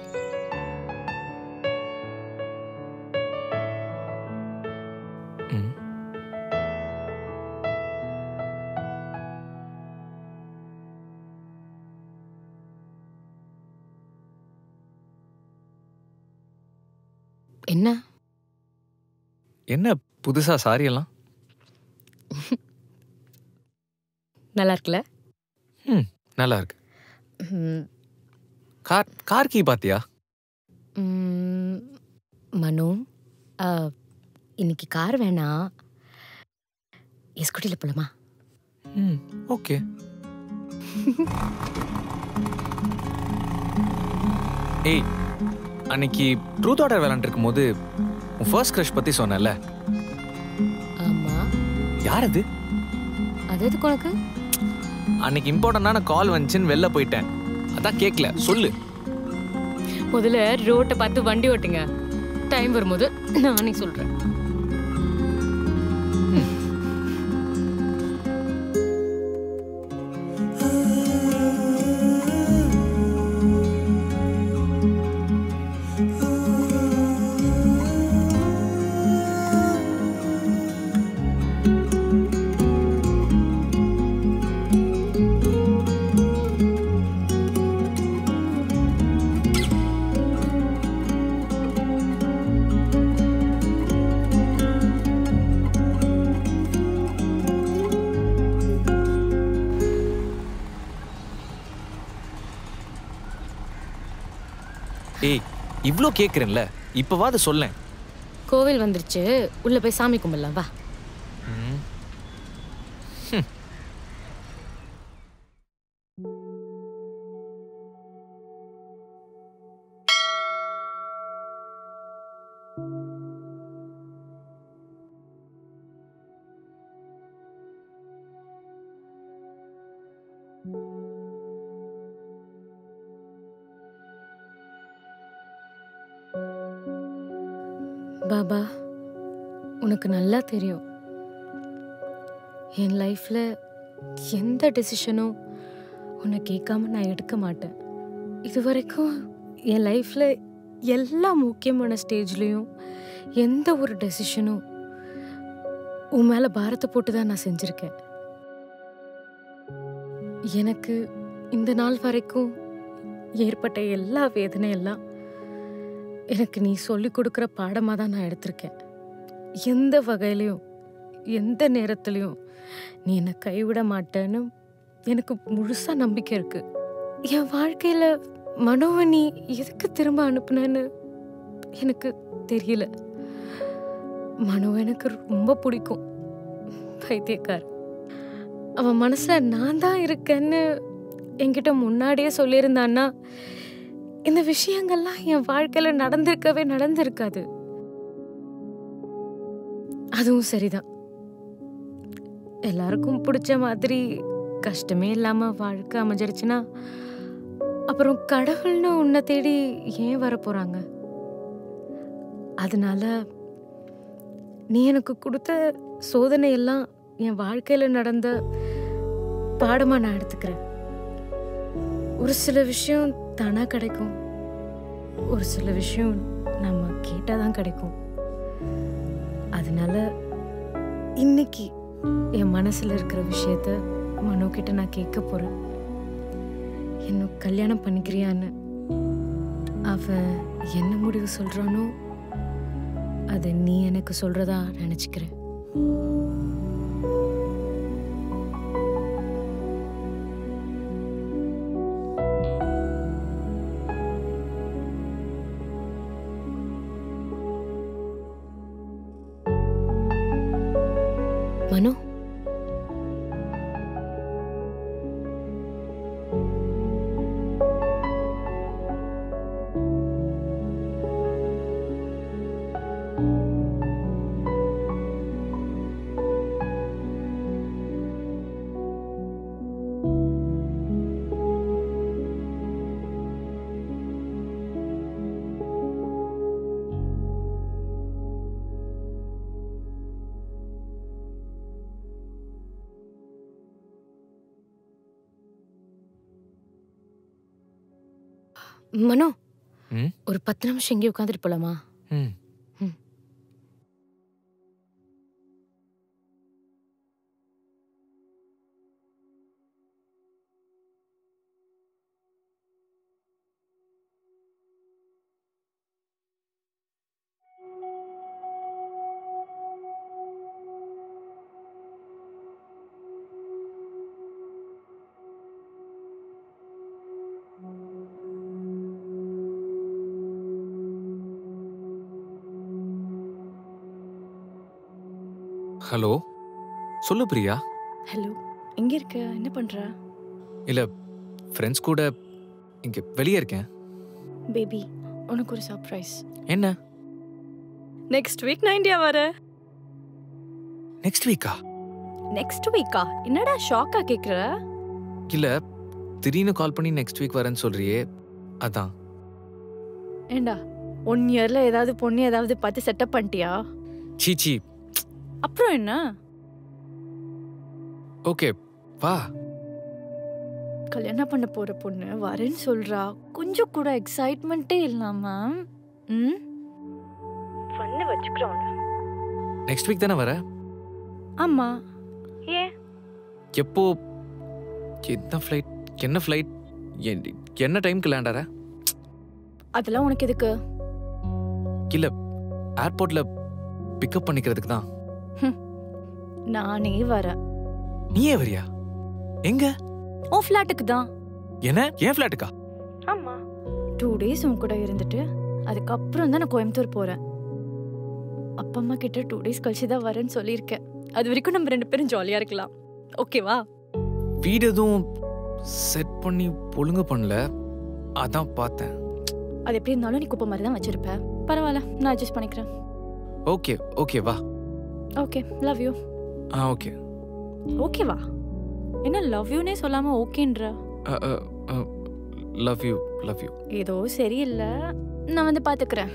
என்ன? என்ன புதுசா சாரி எல்லாம்? நல்லா இருக்குல்ல ம் நல்லா இருக்கு கார் கார் கீ பாத்தியா? மனு இன்னைக்கு கார் என் ஸ்கூட்டியில் போலாமா? ம் ஓகே. ஏய் அன்னைக்கு ட்ரூத் ஆர்டர் விளாண்டுருக்கும் போது உன் ஃபர்ஸ்ட் க்ரஷ் பத்தி சொன்னல ஆமா. யார் அது அது எதுக்கு உனக்கு? அன்னைக்கு இம்பார்ட்டண்டான கால் வந்துச்சுன்னு வெளில போயிட்டேன். அதான் கேட்கல சொல்லு. முதல்ல ரோட்டை பார்த்து வண்டி ஓட்டுங்க. டைம் வரும்போது நானே சொல்றேன். இவ்ளோ கேக்குறேன்ல இப்பவாது சொல்லேன். கோவில் வந்துருச்சு உள்ள போய் சாமி கும்பிடலாம் வா. தெரியும். என் லைஃப்பில் எந்த டெசிஷனும் உன்னை கேட்காம நான் எடுக்க மாட்டேன். இது வரைக்கும் என் லைஃப்பில் எல்லா முக்கியமான ஸ்டேஜ்லேயும் எந்த ஒரு டெசிஷனும் உன் மேலே பாரத்தை போட்டு தான் நான் செஞ்சுருக்கேன். எனக்கு இந்த நாள் வரைக்கும் ஏற்பட்ட எல்லா வேதனையெல்லாம் எனக்கு நீ சொல்லி கொடுக்குற பாடமாக தான் நான் எடுத்திருக்கேன். எந்த வகையிலையும் எந்த நேரத்துலையும் நீ என்னை கைவிட மாட்டேன்னு எனக்கு முழுசாக நம்பிக்கை இருக்குது என் வாழ்க்கையில் மனோவை நீ எதுக்கு திரும்ப அனுப்புனேன்னு எனக்கு தெரியல. மனோ எனக்கு ரொம்ப பிடிக்கும். பைத்தியக்கார். அவன் மனசில் நான் தான் இருக்கேன்னு என்கிட்ட முன்னாடியே சொல்லியிருந்தான்னா இந்த விஷயங்கள்லாம் என் வாழ்க்கையில் நடந்திருக்கவே நடந்திருக்காது. அதுவும் சரிதான். எல்லாருக்கும் பிடிச்ச மாதிரி கஷ்டமே இல்லாம வாழ்க்கை அமைஞ்சிருச்சுன்னா அப்புறம் கடவுள்னு உன்னை தேடி ஏன் வர போறாங்க? அதனால நீ எனக்கு கொடுத்த சோதனை எல்லாம் என் வாழ்க்கையில நடந்த பாடமா நான் எடுத்துக்கிறேன். ஒரு சில விஷயம் தானா கிடைக்கும். ஒரு சில விஷயம் நம்ம கேட்டாதான் கிடைக்கும். அதனால இன்னைக்கு என் மனசுல இருக்கிற விஷயத்த மனோ கிட்ட நான் கேட்க போறேன். என்ன கல்யாணம் பண்ணிக்கிறியான்னு. அவன் என்ன முடிவு சொல்றானோ அதை நீ எனக்கு சொல்றதா நினைச்சுக்கிறேன். மனோ. ஒரு பத்து நிமிஷம் இங்கே உட்காந்துட்டு போலாமா? ம். சொல்லு பிரியா. ஹலோ எங்க இருக்க? என்ன பண்ற? இல்லை ஃப்ரெண்ட்ஸ் கூட இங்கே வெளியே இருக்கேன். பேபி உனக்கு ஒரு சர்ப்ரைஸ் என்ன? நெக்ஸ்ட் வீக் நான் இந்தியா வர. நெக்ஸ்ட் வீக்கா நெக்ஸ்ட் வீக்கா என்னடா ஷாக்கா கேக்குற? இல்லை திடீர்னு கால் பண்ணி நெக்ஸ்ட் வீக் வரேன்னு சொல்றியே. அதான். ஏண்டா ஒன் இயர்ல ஏதாவது பொண்ணு ஏதாவது பார்த்து செட்டப் பண்ணிட்டியா? சீச்சி அப்புறம் என்ன? ஓகே வா. கல்யாணம் பண்ண போற பொண்ணு வரேன்னு சொல்றா. கொஞ்சம் கூட எக்ஸைட்மெண்ட்டே இல்லாம ம்? வந்து வச்சுக்கிறோம் நெக்ஸ்ட் வீக் தானே வர? ஆமா. ஏன்? எப்போ? என்ன ஃப்ளைட் என்ன ஃப்ளைட் என்ன டைம்க்கு லேண்ட் ஆற? அதெல்லாம் உனக்கு எதுக்கு? இல்லை ஏர்போர்ட்ல பிக்கப் பண்ணிக்கிறதுக்கு தான். நானே வரேன். நீயே வரியா? எங்க? உன் ஃப்ளாட்டுக்கு தான். என்ன? ஏன் ஃப்ளாட்டுக்கா ஆமா. டூ டேஸ் உன் கூட இருந்துட்டு அதுக்கப்புறம் தான் நான் கோயம்புத்தூர் போறேன். அப்பா அம்மா கிட்ட டூ டேஸ் கழிச்சு தான் வரேன்னு சொல்லியிருக்கேன். அது வரைக்கும் நம்ம ரெண்டு பேரும் ஜாலியா இருக்கலாம். ஓகேவா வீடு எதுவும் செட் பண்ணி ஒழுங்கு பண்ணல. அதான் பார்த்தேன். அது எப்படி இருந்தாலும் நீ குப்பை மாதிரி தான் வச்சிருப்ப. பரவாயில்ல நான் அட்ஜஸ்ட் பண்ணிக்கிறேன். ஓகே ஓகே வா. ஓகே லவ் யூ ஆ ஓகே ஓகேவா? என்ன லவ் யூனே சொல்லாம ஓகேன்ற? Love you love you. ஏதோ சரியில்லை. நான் வந்து பாத்துக்கிறேன்.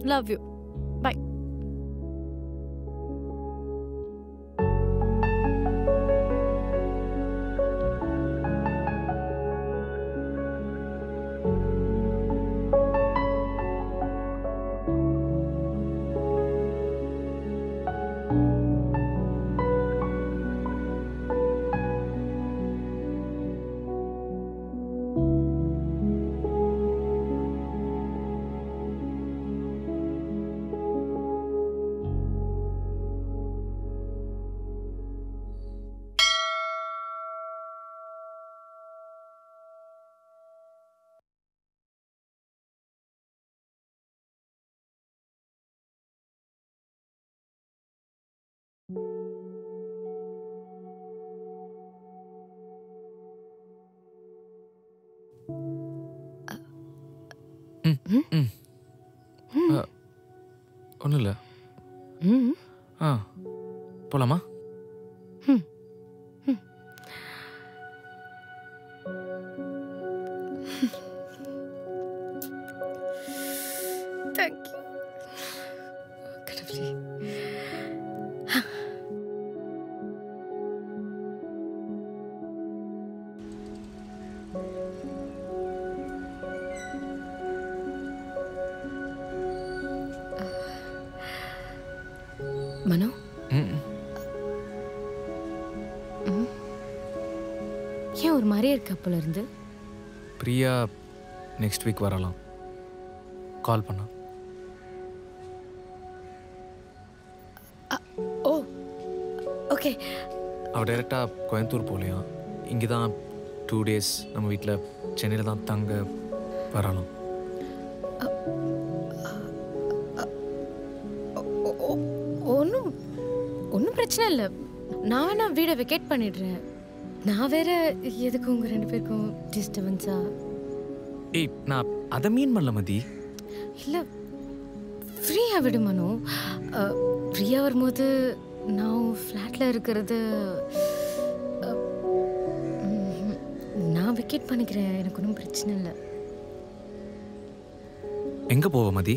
Love you. ஒன்றும் இல்லை ம் ஆ போகலாமா போல இருந்து பிரியா நெக்ஸ்ட் வீக் வரலாம். கால் பண்ணா. Oh okay. அவள் டைரெக்டாக கோயம்புத்தூர் போகலையா? இங்கே தான் டூ டேஸ் நம்ம வீட்டில் சென்னையில் தான் தங்க வரலாம் ஒன்றும் ஒன்றும் பிரச்சனை இல்லை. நான் வேணா வீடை வெக்கேட் பண்ணிடுறேன். நான் வேற எதுக்கு உங்கள் ரெண்டு பேருக்கும் டிஸ்டர்பன்ஸா ஏய் நான் அதை மீன் பண்ணல மதி. இல்லை ஃப்ரீயாக விடு மனு. ஃப்ரீயாக வரும்போது நான் ஃப்ளாட்டில் இருக்கிறது. நான் வெக்கேட் பண்ணிக்கிறேன். எனக்கு ஒன்றும் பிரச்சனை இல்லை. எங்கே போவ மதி?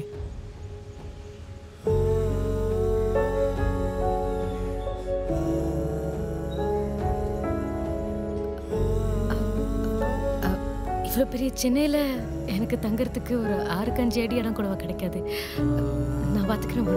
சென்னையில் எனக்கு தங்கறதுக்கு ஒரு ஆறுக்கு அஞ்சு அடி இடம் கூடவா கிடைக்காது. நான் பார்த்துக்கிறேன்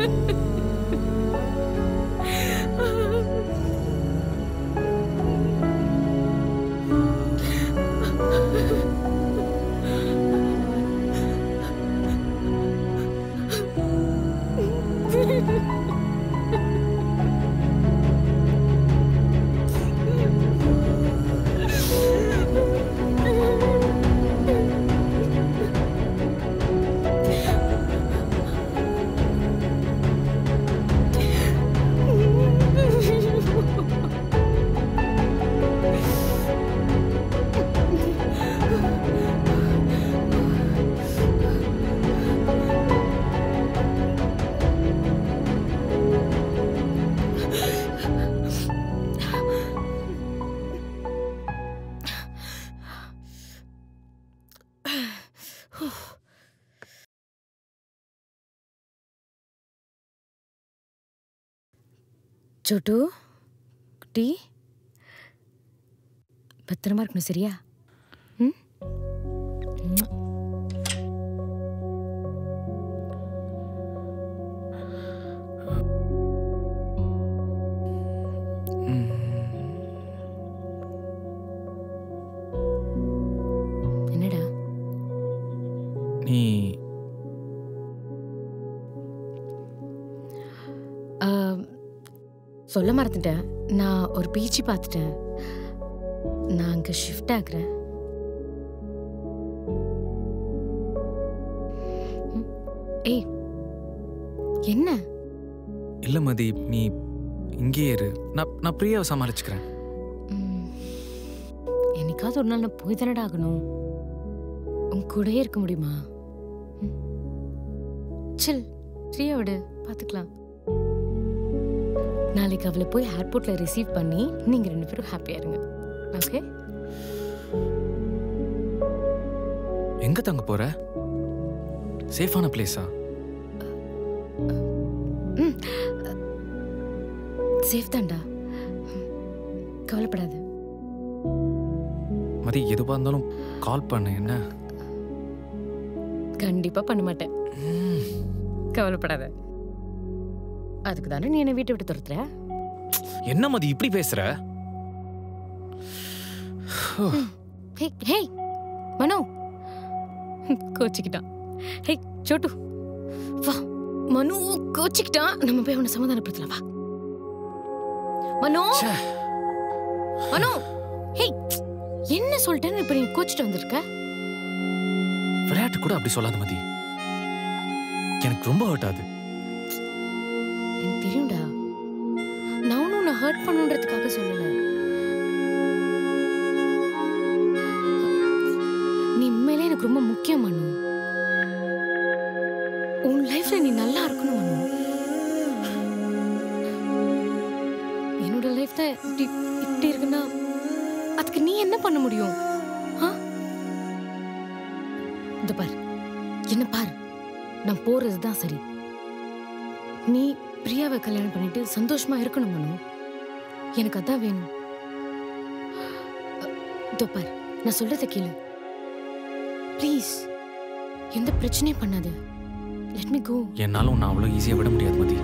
Ha ha ha! சொட்டு குட்டி. பத்திரமா இருக்கணும் சரியா? சொல்ல மறந்துட்டேன். நான் ஒரு பீச்சு பார்த்துட்டேன். நான் அங்கே ஷிஃப்ட் ஆகுறேன். ஏய் என்ன? இல்லை மதி நீ இங்கேயே இரு. நான் நான் பிரியாவை சமாளிச்சுக்கிறேன். என்னைக்காவது ஒரு நாள் நான் போய் தானடா ஆகணும். உன் கூடயே இருக்க முடியுமா. சில் ஃப்ரீயா விடு. பார்த்துக்கலாம். நாளைக்கு அவளை போய் ஏர்போர்ட்ல ரிசீவ் பண்ணி நீங்க ரெண்டு பேரும் ஹாப்பியா இருங்க. ஓகே எங்க தங்க போற? சேஃபான பிளேஸா ம் சேஃப் தான்டா. கவலைப்படாத. மதி எதுவாக இருந்தாலும் கால் பண்ணு என்ன? கண்டிப்பா பண்ண மாட்டேன். கவலைப்படாத. அதுக்கு தானே நீ என்னை வீட்டை விட்டு துரத்துற? என்ன மதி இப்படி பேசுற? ஹே. மனோ. கோச்சிக்கிட்டான். ஹே சோட்டு. வா. மனு கோச்சிக்கிட்டான். நம்ம போய் அவனை சமாதானப்படுத்தலாம். வா. மனோ. மனோ. ஹே என்ன சொல்லிட்டேன்னு இப்ப நீ கோச்சிட்டு வந்திருக்க? விளையாட்டு கூட அப்படி சொல்லாத மதி. எனக்கு ரொம்ப ஹர்ட் ஆகுது. பண்ணுன்றதுக்காக சொல்லல. நீ உண்மையிலே எனக்கு ரொம்ப முக்கியம் மனு. உன் லைஃப்ல நீ நல்லா இருக்கணும் மனு. என்னோட லைஃப் தான் இப்படி இப்படி இருக்குன்னா அதுக்கு நீ என்ன பண்ண முடியும்? ஆ? இந்த பாரு. என்ன பாரு. நான் போறது தான் சரி. நீ பிரியாவை கல்யாணம் பண்ணிட்டு சந்தோஷமா இருக்கணும் மனு. எனக்கு அதான் வேணும். தொப்பர் நான் சொல்றத கேளு. ப்ளீஸ் எந்த பிரச்சனையும் பண்ணாது. லெட் மீ கோ என்னால உன்னை அவ்வளோ ஈஸியாக விட முடியாது மதி.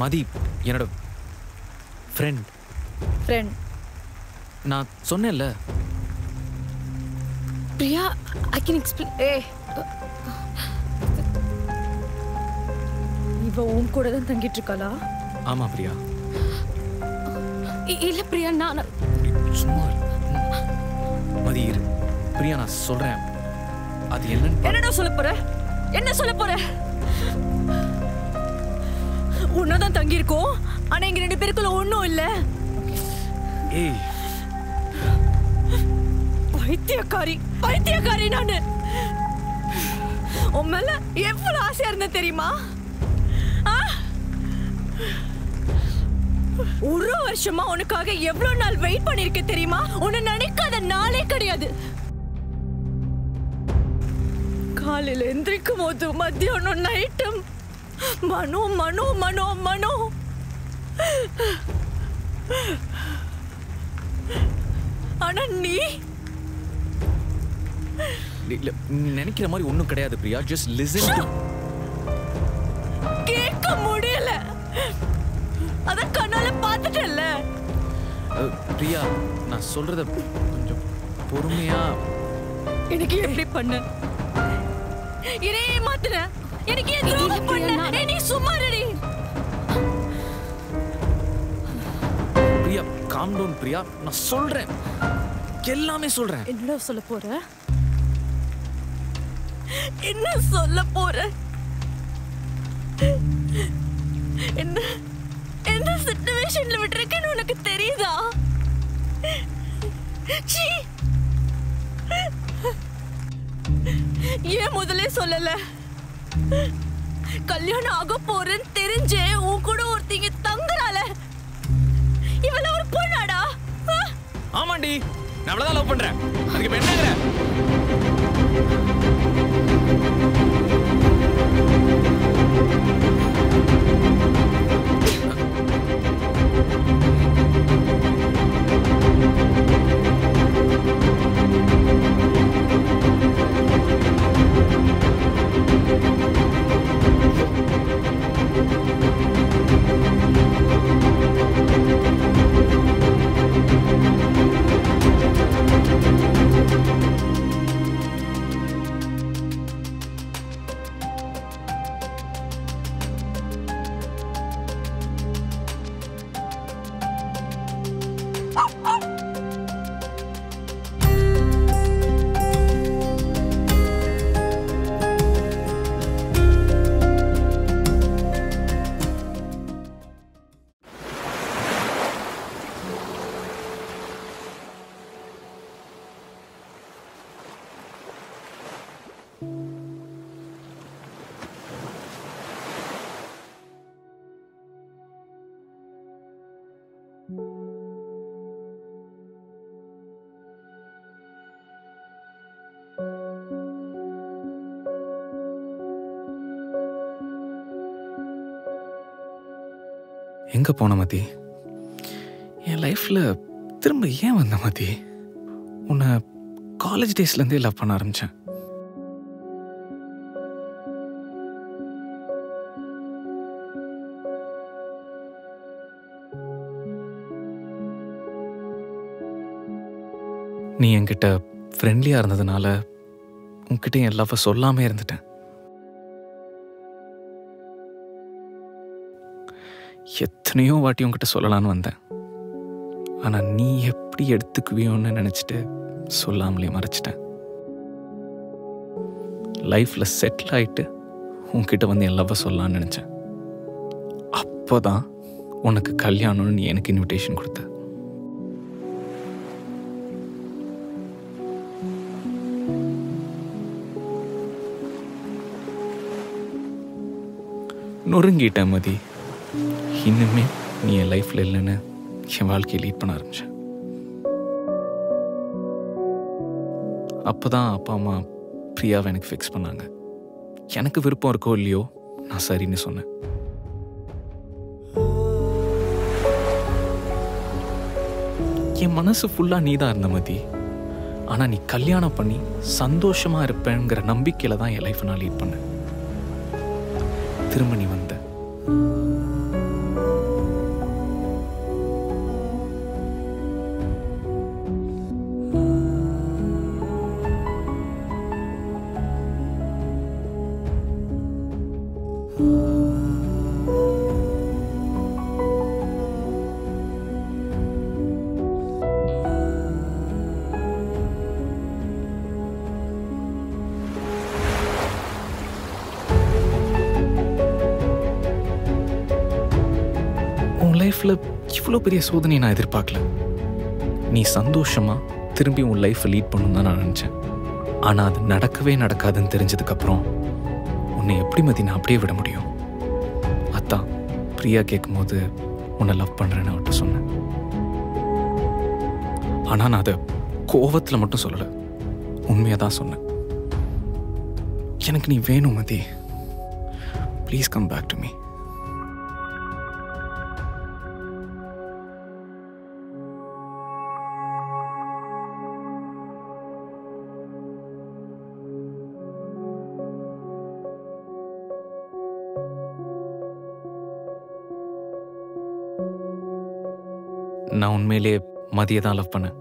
மதி என்னோட ஃப்ரெண்ட் ஃப்ரெண்ட் நான் சொன்னேன்ல. பிரியா ஐ கேன் எக்ஸ்பிளைன் ஏ இவ உன் கூட தான் தங்கிட்டு இருக்காளா? ஆமா பிரியா. இல்ல பிரியா நான் சும்மா. மதி இரு. பிரியா நான் சொல்றேன். அது என்னன்னு என்னடா சொல்ல போற? என்ன சொல்ல போற? உன்னதான் தங்கி இருக்கோம் ஆனா எங்க ரெண்டு பேருக்குள்ள ஒண்ணும் இல்ல. ஏய். பைத்தியக்காரி பைத்தியக்காரி நானு. உன் மேல எவ்வளவு ஆசையா இருந்த தெரியுமா? ஒரு வருஷமா உனக்காக எவ்வளவு நாள் வெயிட் பண்ணிருக்கேன் தெரியுமா? உன்னை நினைக்காத நாளே கிடையாது. காலையில எந்திரிக்கும் போது மத்தியானம் நைட்டும் மனோ மனோ மனோ மனோ. ஆனா நீ? இல்ல நினைக்கிற மாதிரி ஒன்றும் கிடையாது பிரியா. ஜஸ்ட் லிசன் கேட்க முடியல. அத கண்ணால பாத்துட்டல பிரியா நான் சொல்றத கொஞ்சம் பொறுமையா எனக்கு எப்படி பண்ண? என்னையே மாத்துன எனக்கு ஏன் துரோகம் பண்ண? சும்மா ready Priya calm down Priya. நான் சொல்றேன். எல்லாமே சொல்றேன். என்னடா சொல்ல போற? என்ன சொல்ல போற? என்ன எந்த சிச்சுவேஷன்ல விட்டுருக்கேன்னு உனக்கு தெரியுதா? ஏன் முதல்ல சொல்லல? கல்யாணம் ஆக போறேன்னு தெரிஞ்சே உன் கூட ஒருத்தீங்க தங்குறாள. இவள ஒரு பொண்ணாடா? ஆமாண்டி நான் அவ்வளவுதான் லவ் பண்றேன். அதுக்கு இப்ப என்னங்கிற? எங்க போன மதி? என் லைஃப்ல திரும்ப ஏன் வந்த மதி? உன்னை காலேஜ் டேஸ்லேருந்தே லவ் பண்ண ஆரம்பிச்சேன். நீ என்கிட்ட ஃப்ரெண்ட்லியாக இருந்ததுனால உன்கிட்ட என் லவ்வை சொல்லாமே இருந்துட்டேன். எத்தனையோ வாட்டி உங்ககிட்ட சொல்லலான்னு வந்தேன். ஆனால் நீ எப்படி எடுத்துக்குவியோன்னு நினச்சிட்டு சொல்லாமலே மறைச்சிட்டேன். லைஃப்பில் செட்டில் ஆகிட்டு உன்கிட்ட வந்து என் லவ்வை சொல்லலான்னு நினச்சேன். அப்போ தான் உனக்கு கல்யாணம்னு நீ எனக்கு இன்விடேஷன் கொடுத்த. நொறுங்கிட்டேன் மதி. இன்னுமே நீ என் லைஃப்பில் இல்லைன்னு என் வாழ்க்கையை லீட் பண்ண ஆரம்பித்தேன் அப்போ தான் அப்பா அம்மா பிரியாவை எனக்கு ஃபிக்ஸ் பண்ணாங்க. எனக்கு விருப்பம் இருக்கோ இல்லையோ நான் சரின்னு சொன்னேன். என் மனசு ஃபுல்லாக நீ தான் இருந்த மதி. ஆனால் நீ கல்யாணம் பண்ணி சந்தோஷமாக இருப்பேங்கிற நம்பிக்கையில் தான் என் லைஃப்பை நான் லீட் பண்ணேன். திரும்ப நீ வந்த. இவ்வளோ பெரிய சோதனையை நான் எதிர்பார்க்கல. நீ சந்தோஷமா திரும்பி உன் லைஃப்பை லீட் பண்ணணும் தான் நான் நினச்சேன். ஆனால் அது நடக்கவே நடக்காதுன்னு தெரிஞ்சதுக்கப்புறம் உன்னை எப்படி மதி நான் அப்படியே விட முடியும்? அதான் பிரியா கேட்கும்போது உன்னை லவ் பண்ணுறேன்னு அவர்கிட்ட சொன்னேன். ஆனால் நான் அதை கோவத்தில் மட்டும் சொல்லலை. உண்மையாக தான் சொன்னேன். எனக்கு நீ வேணும் Mathi. Please come back to me நான் உண்மையிலே மதியை தான் லவ் பண்ணேன்.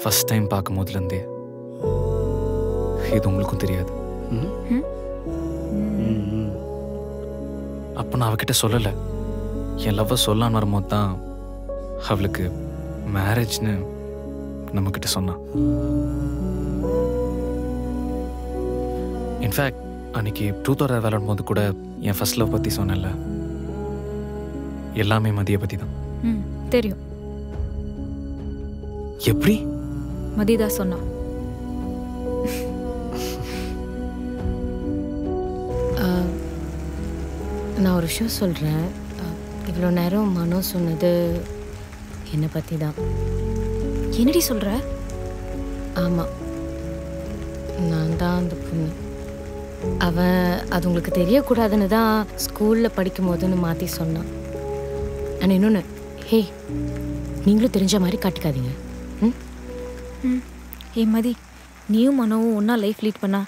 ஃபர்ஸ்ட் டைம் பார்க்கும் போதுலேருந்தே இது உங்களுக்கும் தெரியாது. அப்போ நான் அவகிட்ட சொல்லலை. என் லவ்வை சொல்லான்னு வரும்போது தான் அவளுக்கு மேரேஜ்னு நம்மக்கிட்ட சொன்னான். இன்ஃபேக்ட் அன்னைக்கு ட்ரூத்தோட விளையாடும் போது கூட என் ஃபர்ஸ்ட் லவ் பற்றி சொன்னேன்ல. எல்லாமே மதியை பற்றி தான். ம் தெரியும். எப்படி? மதிதா சொன்னா. ஆஹ், நான் ஒரு விஷயம் சொல்கிறேன் இவ்வளோ நேரம் மனோ சொன்னது என்னை பற்றி தான். என்னடி சொல்ற? ஆமாம் நான் தான் அந்த பொண்ணு. அவன் அது உங்களுக்கு தெரியக்கூடாதுன்னு தான் ஸ்கூலில் படிக்கும் போதுன்னு மாற்றி சொன்னான். ஆனால் இன்னொன்று ஹே நீங்களும் தெரிஞ்ச மாதிரி காட்டிக்காதீங்க. ம்? ம். ஏ மதி நீயும் மனோவும் ஒன்றா லைஃப் லீட் பண்ணா